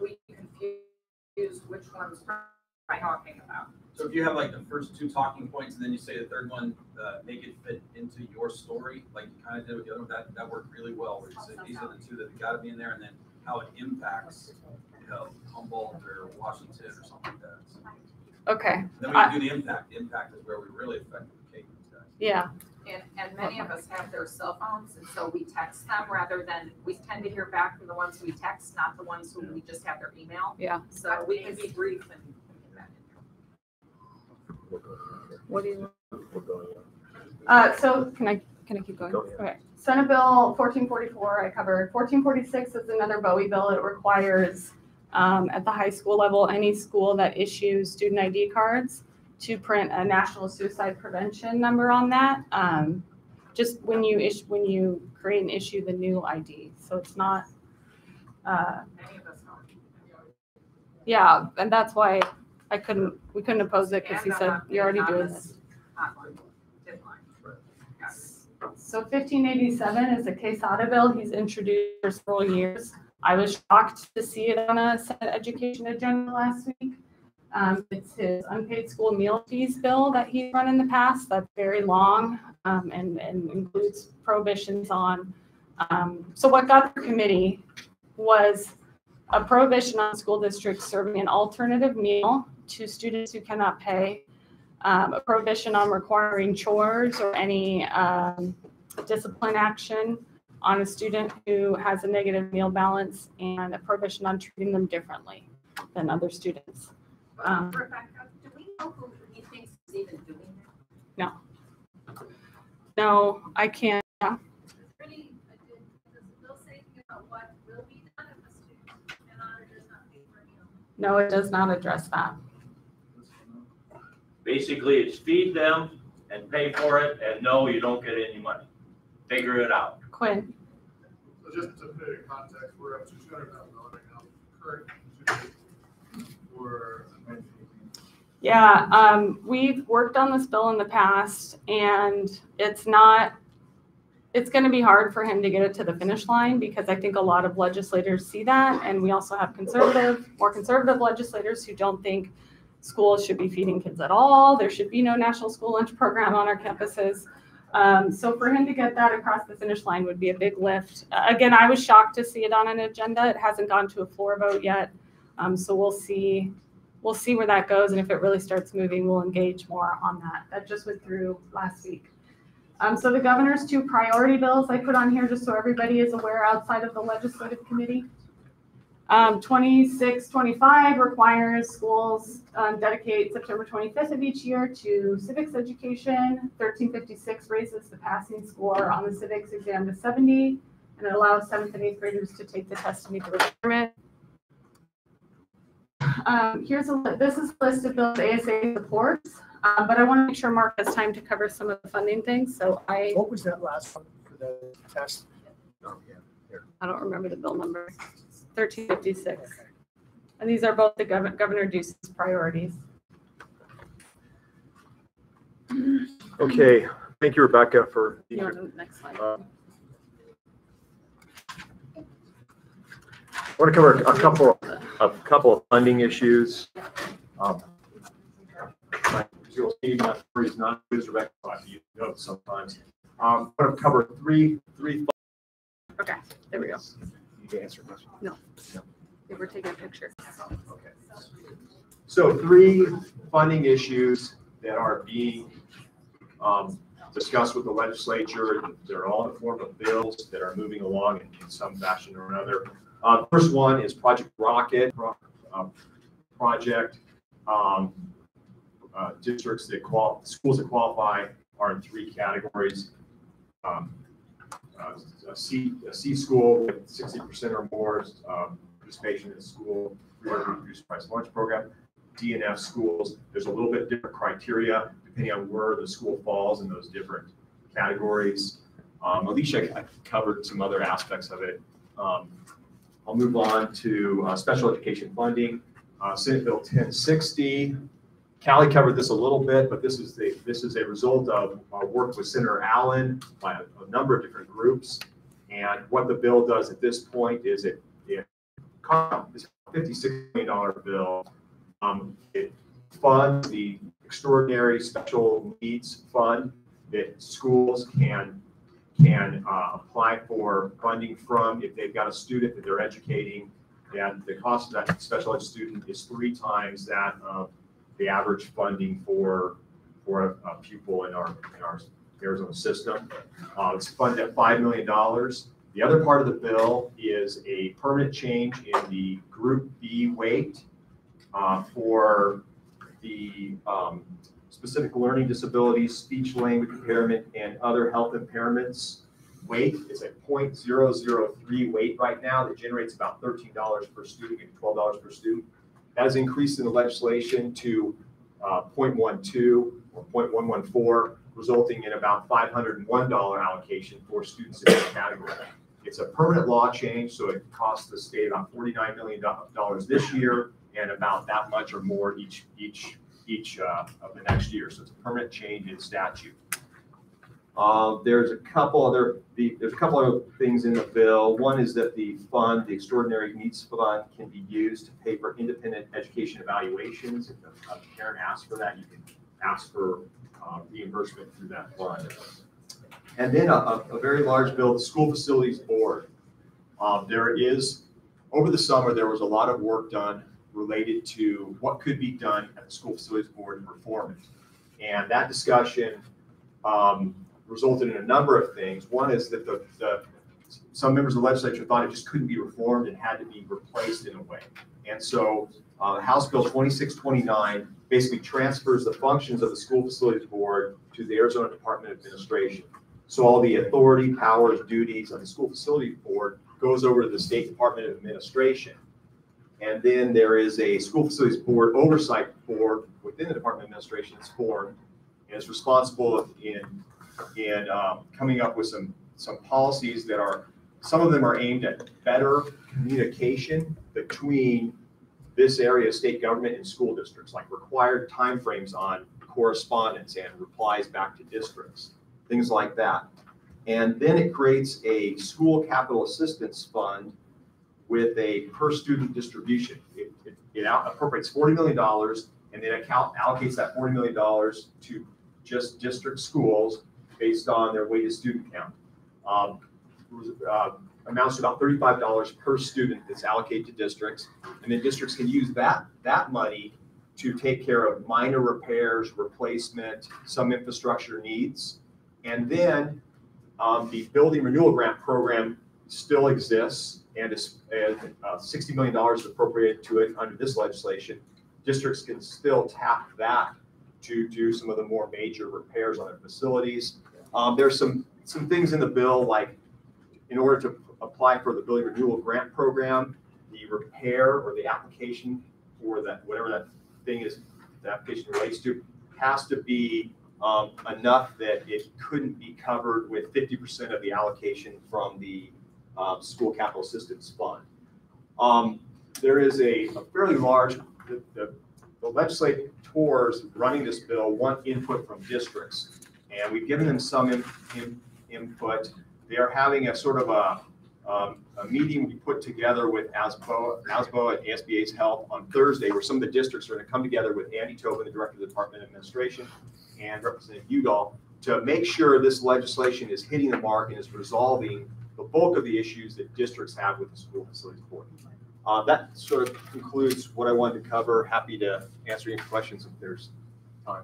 we confuse which ones we're talking about. So if you have like the first two talking points and then you say the third one, uh, make it fit into your story, like you kind of did with the other one, that, that worked really well. Where you said these are the two that have got to be in there and then how it impacts, you know, Humboldt or Washington or something like that. So Okay. Then we I- can do the impact. The impact is where we really affect the K guys. Yeah. And, and many of us have their cell phones, and so we text them rather than, we tend to hear back from the ones we text, not the ones who we just have their email. Yeah. So we can be brief and and get that in there. What do you? We're going on. Uh, so can I, can I keep going? Go. Okay. Senate Bill fourteen forty-four, I covered. Fourteen forty-six is another Bowie bill. It requires, um, at the high school level, any school that issues student ID cards to print a national suicide prevention number on that. Um, just when you issue, when you create and issue the new ID. So it's not, uh, yeah, and that's why I couldn't, we couldn't oppose it because he said, you're already doing this. So fifteen eighty-seven is a Quezada bill he's introduced for several years. I was shocked to see it on a Senate Education agenda last week. Um, it's his unpaid school meal fees bill that he's run in the past. That's very long, um, and, and includes prohibitions on. Um, so what got the committee was a prohibition on school districts serving an alternative meal to students who cannot pay. Um, a prohibition on requiring chores or any, um, discipline action on a student who has a negative meal balance and a prohibition on treating them differently than other students. Um, Rebecca, do we know who he thinks is even doing that? No, I can't, yeah, Really, I did, does the bill say anything about what will be done if a student cannot or does not pay for a meal? no, it does not address that. Basically, it's feed them and pay for it, and no, you don't get any money. Figure it out. Quinn, So just to put it in context, we're up to two hundred thousand dollars right now, current yeah, um, we've worked on this bill in the past and it's not, it's gonna be hard for him to get it to the finish line because I think a lot of legislators see that. And we also have conservative, more conservative legislators who don't think schools should be feeding kids at all. There should be no national school lunch program on our campuses. Um, so for him to get that across the finish line would be a big lift. Uh, Again, I was shocked to see it on an agenda. It hasn't gone to a floor vote yet. Um, so we'll see, we'll see where that goes. And if it really starts moving, we'll engage more on that. That just went through last week. Um, so the governor's two priority bills I put on here just so everybody is aware outside of the legislative committee. Um, twenty-six, twenty-five requires schools, um, dedicate September twenty-fifth of each year to civics education. Thirteen fifty-six raises the passing score on the civics exam to seventy, and it allows seventh and eighth graders to take the test to meet the requirement. Um, here's a, this is a list of bills ASA supports, uh, but I want to make sure Mark has time to cover some of the funding things, so I, What was that last one for the test? Oh, yeah, here. I don't remember the bill number. Thirteen fifty-six. And these are both the Governor, Governor Ducey's priorities. Okay, thank you, Rebecca, for. You want the next slide? Uh, I want to cover a couple, a couple of funding issues. Um, You'll see, my memory's not good as Rebecca, but you know sometimes. Um, I want to cover three, three. Okay, there we go. You can answer questions. They were taking pictures. Okay. So three funding issues that are being um, discussed with the legislature. They're all in the form of bills that are moving along in- in some fashion or another. Uh, First one is Project Rocket um, project. Um, uh, Districts that qual, schools that qualify are in three categories. Um, uh, A C, a C school with sixty percent or more um, participation in school, reduced price lunch program. D and F schools, there's a little bit different criteria depending on where the school falls in those different categories. Um, Alicia covered some other aspects of it. Um, I'll move on to uh, special education funding. Uh, Senate Bill 1060 Callie covered this a little bit, but this is the, this is a result of our work with Senator Allen by a, a number of different groups. And what the bill does at this point is it, it, it's a fifty-six million dollar bill. Um, it funds the extraordinary special needs fund that schools can, can, uh, apply for funding from if they've got a student that they're educating. And the cost of that special ed student is three times that of the average funding for, for a- a pupil in our, in our Arizona system. Uh, it's funded at five million dollars. The other part of the bill is a permanent change in the Group B weight uh, for the um, specific learning disabilities, speech language impairment, and other health impairments. Weight is a 0.003 weight right now that generates about thirteen dollars per student and twelve dollars per student. That has increased in the legislation to uh, 0.12 or 0.114, resulting in about $501 allocation for students in this category. It's a permanent law change, so it costs the state about $49 million this year and about that much or more each, each, each uh, of the next year. So it's a permanent change in statute. Uh, There's a couple other, the, there's a couple other things in the bill. One is that the fund, the Extraordinary Needs Fund, can be used to pay for independent education evaluations. If a a parent asks for that, you can ask for uh, reimbursement through that fund. And then a, a a very large bill, the School Facilities Board. Um, There is, over the summer, there was a lot of work done related to what could be done at the School Facilities Board and reform it. And that discussion um, resulted in a number of things. One is that the, the, some members of the legislature thought it just couldn't be reformed and had to be replaced in a way. And so, uh, House Bill twenty-six twenty-nine basically transfers the functions of the School Facilities Board to the Arizona Department of Administration. So all the authority, powers, duties of the School Facilities Board goes over to the State Department of Administration. And then there is a School Facilities Board Oversight Board within the Department of Administration that's formed and is responsible in, in um, coming up with some, some policies that are, some of them are aimed at better communication between this area of state government and school districts, like required timeframes on correspondence and replies back to districts, things like that. And then it creates a school capital assistance fund with a per student distribution. It, it, it appropriates forty million dollars and then account allocates that forty million dollars to just district schools based on their weighted student count. Um, uh, amounts to about thirty-five dollars per student that's allocated to districts. And then districts can use that, that money to take care of minor repairs, replacement, some infrastructure needs. And then, um, the building renewal grant program still exists and is, and, uh, sixty million dollars is appropriated to it under this legislation. Districts can still tap that to do some of the more major repairs on their facilities. Um, there's some, some things in the bill, like in order to apply for the building renewal grant program, the repair or the application for that, whatever that thing is, the application relates to, has to be um, enough that it couldn't be covered with fifty percent of the allocation from the um, school capital assistance fund. Um, there is a a fairly large, the, the the legislators running this bill want input from districts. And we've given them some in- in- input. They are having a sort of a, um, a meeting we put together with ASBO, ASBO and ASBA's help on Thursday, where some of the districts are going to come together with Andy Tobin, the Director of the Department of Administration, and Representative Udall, to make sure this legislation is hitting the mark and is resolving the bulk of the issues that districts have with the school facilities board. Uh, that sort of concludes what I wanted to cover. Happy to answer any questions if there's time.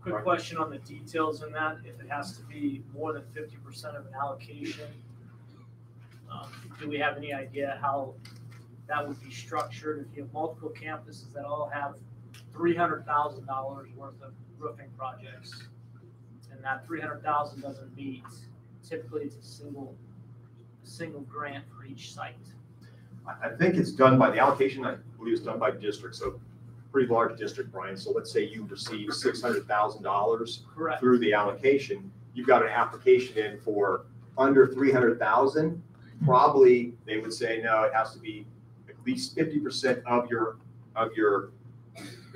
Quick question on the details in that, if it has to be more than fifty percent of an allocation. um, Do we have any idea how that would be structured? If you have multiple campuses that all have three hundred thousand dollars worth of roofing projects, and that three hundred thousand doesn't meet, typically it's a single, single grant for each site. I, think it's done by, the allocation, I believe it's done by district, so pretty large district, Brian. So let's say you receive six hundred thousand dollars Correct. through the allocation. You've got an application in for under three hundred thousand. Probably, they would say, no, it has to be at least fifty percent of your, of your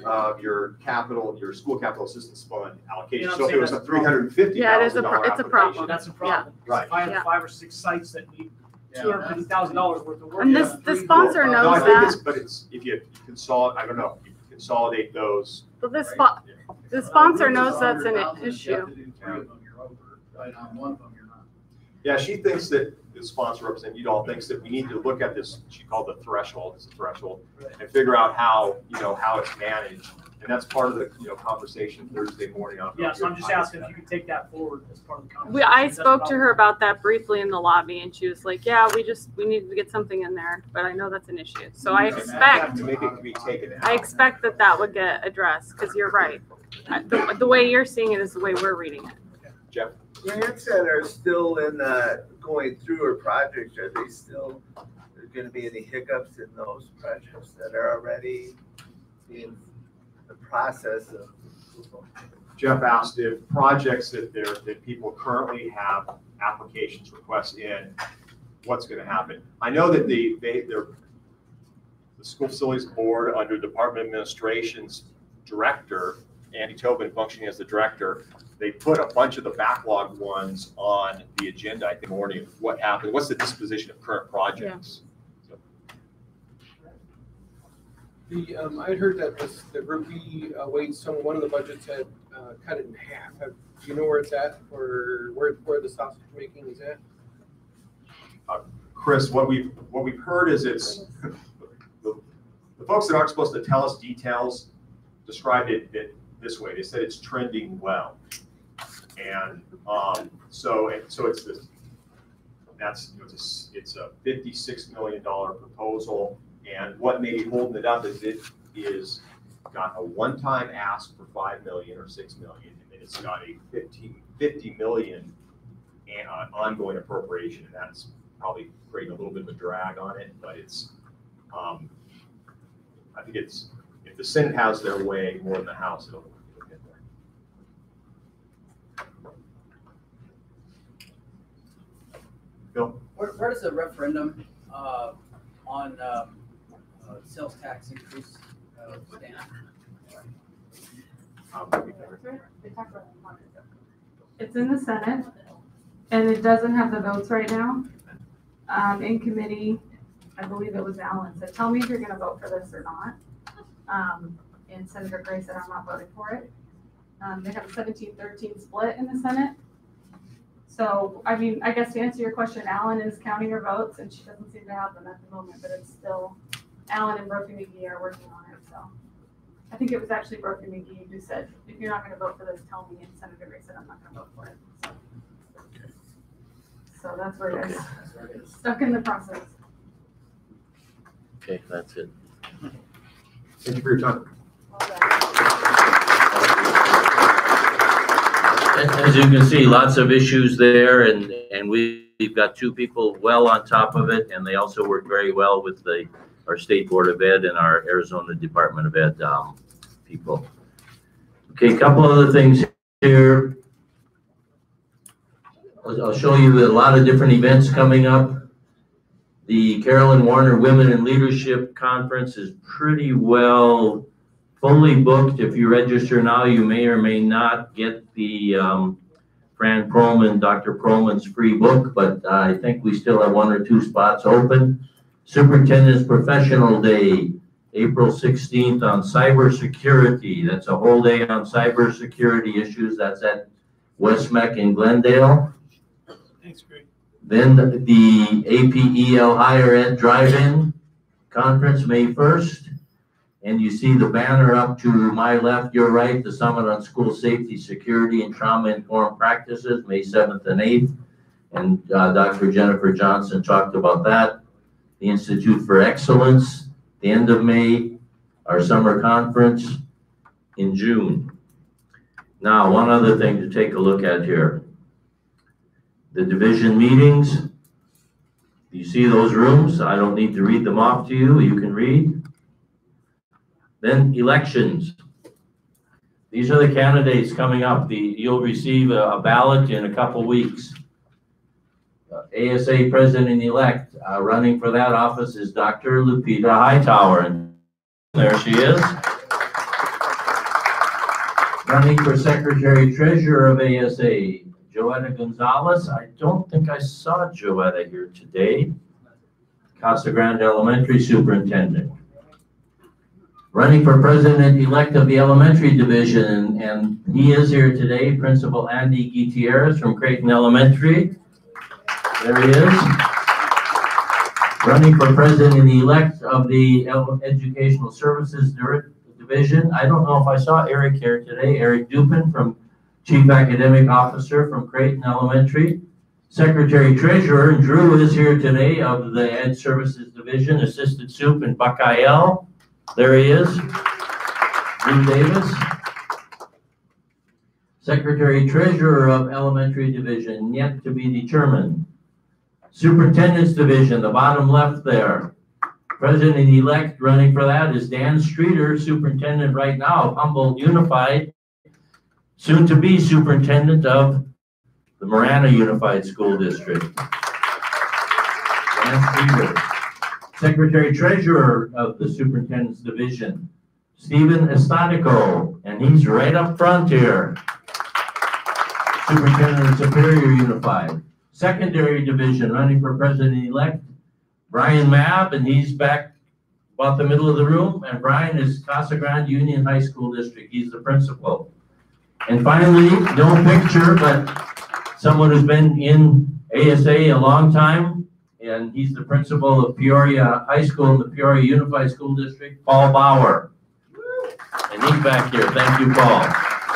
uh, your capital, your school capital assistance fund allocation. know So I'm if it was saying? a three hundred and fifty Yeah, it is a thousand pro- dollar it's a problem. application. That's a problem. Right. If I Yeah. have five or six sites that need Yeah. two hundred fifty thousand dollars worth of work. And this, done, the three- sponsor No, knows I think that, it's, but it's, if you consolidate, I don't know, you consolidate those. but the spot, the sponsor knows that's an $100,000, if you issue. have to do three of them, you're over, but on one of them, you're not. Yeah, she thinks that, the sponsor representative, Udall thinks that we need to look at this, she called the threshold, it's a threshold, and figure out how, you know, how it's managed. And that's part of the, you know, conversation Thursday morning. Yeah, so I'm just asking if you could take that forward as part of the conversation. We, I That's spoke to about- her about that briefly in the lobby and she was like, yeah, we just, we need to get something in there, but I know that's an issue. So I expect, To make it be taken out. I expect that that would get addressed, cause you're right. I- The, the way you're seeing it is the way we're reading it. Jeff? Grant Center is still in, uh, going through her projects, are they still, there gonna be any hiccups in those projects that are already in the process of? Jeff asked if projects that there, that people currently have applications, requests in, what's gonna happen? I know that the, they, they're, the school facilities board under Department Administration's director, Andy Tobin functioning as the director, they put a bunch of the backlog ones on the agenda, I think, morning, of what happened, what's the disposition of current projects? The, um, I had heard that this, that Ruby uh, Wade, some, one of the budgets had, uh, cut it in half. Have, do you know where it's at or where, where the sausage making is at? Chris, what we've, what we've heard is it's, the, the folks that aren't supposed to tell us details described it, it this way. They said it's trending well. And, um, so, and so it's this, that's, you know, it's, a- it's a fifty-six million dollar proposal. And what may be holding it up is it is got a one-time ask for five million or six million, and then it's got a 15 50 million and, uh, ongoing appropriation, and that's probably creating a little bit of a drag on it, but it's, um, I think it's, if the Senate has their way more than the House, it'll, it'll get there. Bill? Where, where does the referendum, uh, on, um, uh, sales tax increase, uh, stand? It's in the Senate, and it doesn't have the votes right now. Um, in committee, I believe it was Allen said, tell me if you're gonna vote for this or not. Um, and Senator Gray said, I'm not voting for it. Um, they have a 17-13 split in the Senate. So, I mean, I guess to answer your question, Allen is counting her votes, and she doesn't seem to have them at the moment, but it's still, Allen and Brophy McGee are working on it, so. I think it was actually Brophy McGee who said, if you're not gonna vote for this, tell me, and Senator Gray said, I'm not gonna vote for it, so. So that's where it is, stuck in the process. Okay, that's it. Thank you for your time. As you can see, lots of issues there, and, and we- we've got two people well on top of it, and they also work very well with the, our State Board of Ed and our Arizona Department of Ed um, people. Okay, a couple other things here. I'll I'll show you a lot of different events coming up. The Carolyn Warner Women in Leadership Conference is pretty well fully booked. If you register now, you may or may not get the um, Fran Perlman, Dr. Perlman's free book, but uh, I think we still have one or two spots open. Superintendent's Professional Day, April 16th on cybersecurity. That's a whole day on cybersecurity issues. That's at West-MEC in Glendale. Thanks, Greg. Then the APEL Higher Ed Drive-In Conference, May 1st. And you see the banner up to my left, your right, the Summit on School Safety, Security, and Trauma-Informed Practices, May 7th and 8th. And uh, Dr. Jennifer Johnson talked about that. The Institute for Excellence, the end of May, our summer conference in June. Now, one other thing to take a look at here. The division meetings. You see those rooms? I don't need to read them off to you. You can read. Then elections. These are the candidates coming up. The, you'll receive a a ballot in a couple weeks. Uh, ASA President-elect, uh, running for that office is Dr. Lupita Hightower, and there she is. Running for Secretary Treasurer of ASA, Joetta Gonzalez. I don't think I saw Joetta here today. Casa Grande Elementary Superintendent. Running for President-elect of the Elementary Division, and he is here today, Principal Andy Gutierrez from Creighton Elementary. There he is. Running for President-elect of the Educational Services Division. I don't know if I saw Eric here today, Eric Dupin from Chief Academic Officer from Creighton Elementary. Secretary Treasurer, Drew is here today of the Ed Services Division, Assistant Soup in Buckeye L. There he is. Drew Davis. Secretary Treasurer of Elementary Division, yet to be determined. Superintendent's Division, the bottom left there. President-elect running for that is Dan Streeter, Superintendent right now of Humboldt Unified, soon to be Superintendent of the Marana Unified School District. Dan Streeter. Secretary Treasurer of the Superintendent's Division, Stephen Estatico, and he's right up front here. Superintendent Superior Unified. Secondary Division, running for President-elect, Brian Mab, and he's back about the middle of the room, and Brian is Casa Grande Union High School District, he's the principal. And finally, no picture, but someone who's been in ASA a long time, and he's the principal of Peoria High School in the Peoria Unified School District, Paul Bauer. And he's back here, thank you, Paul.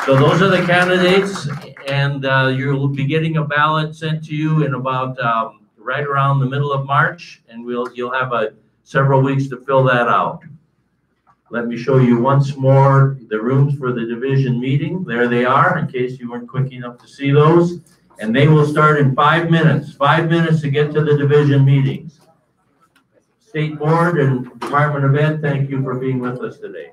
So those are the candidates, and uh, you'll be getting a ballot sent to you in about, um, right around the middle of March, and we'll, you'll have a, several weeks to fill that out. Let me show you once more the rooms for the division meeting. There they are, in case you weren't quick enough to see those. And they will start in five minutes, five minutes to get to the division meetings. State Board and Department of Ed, thank you for being with us today.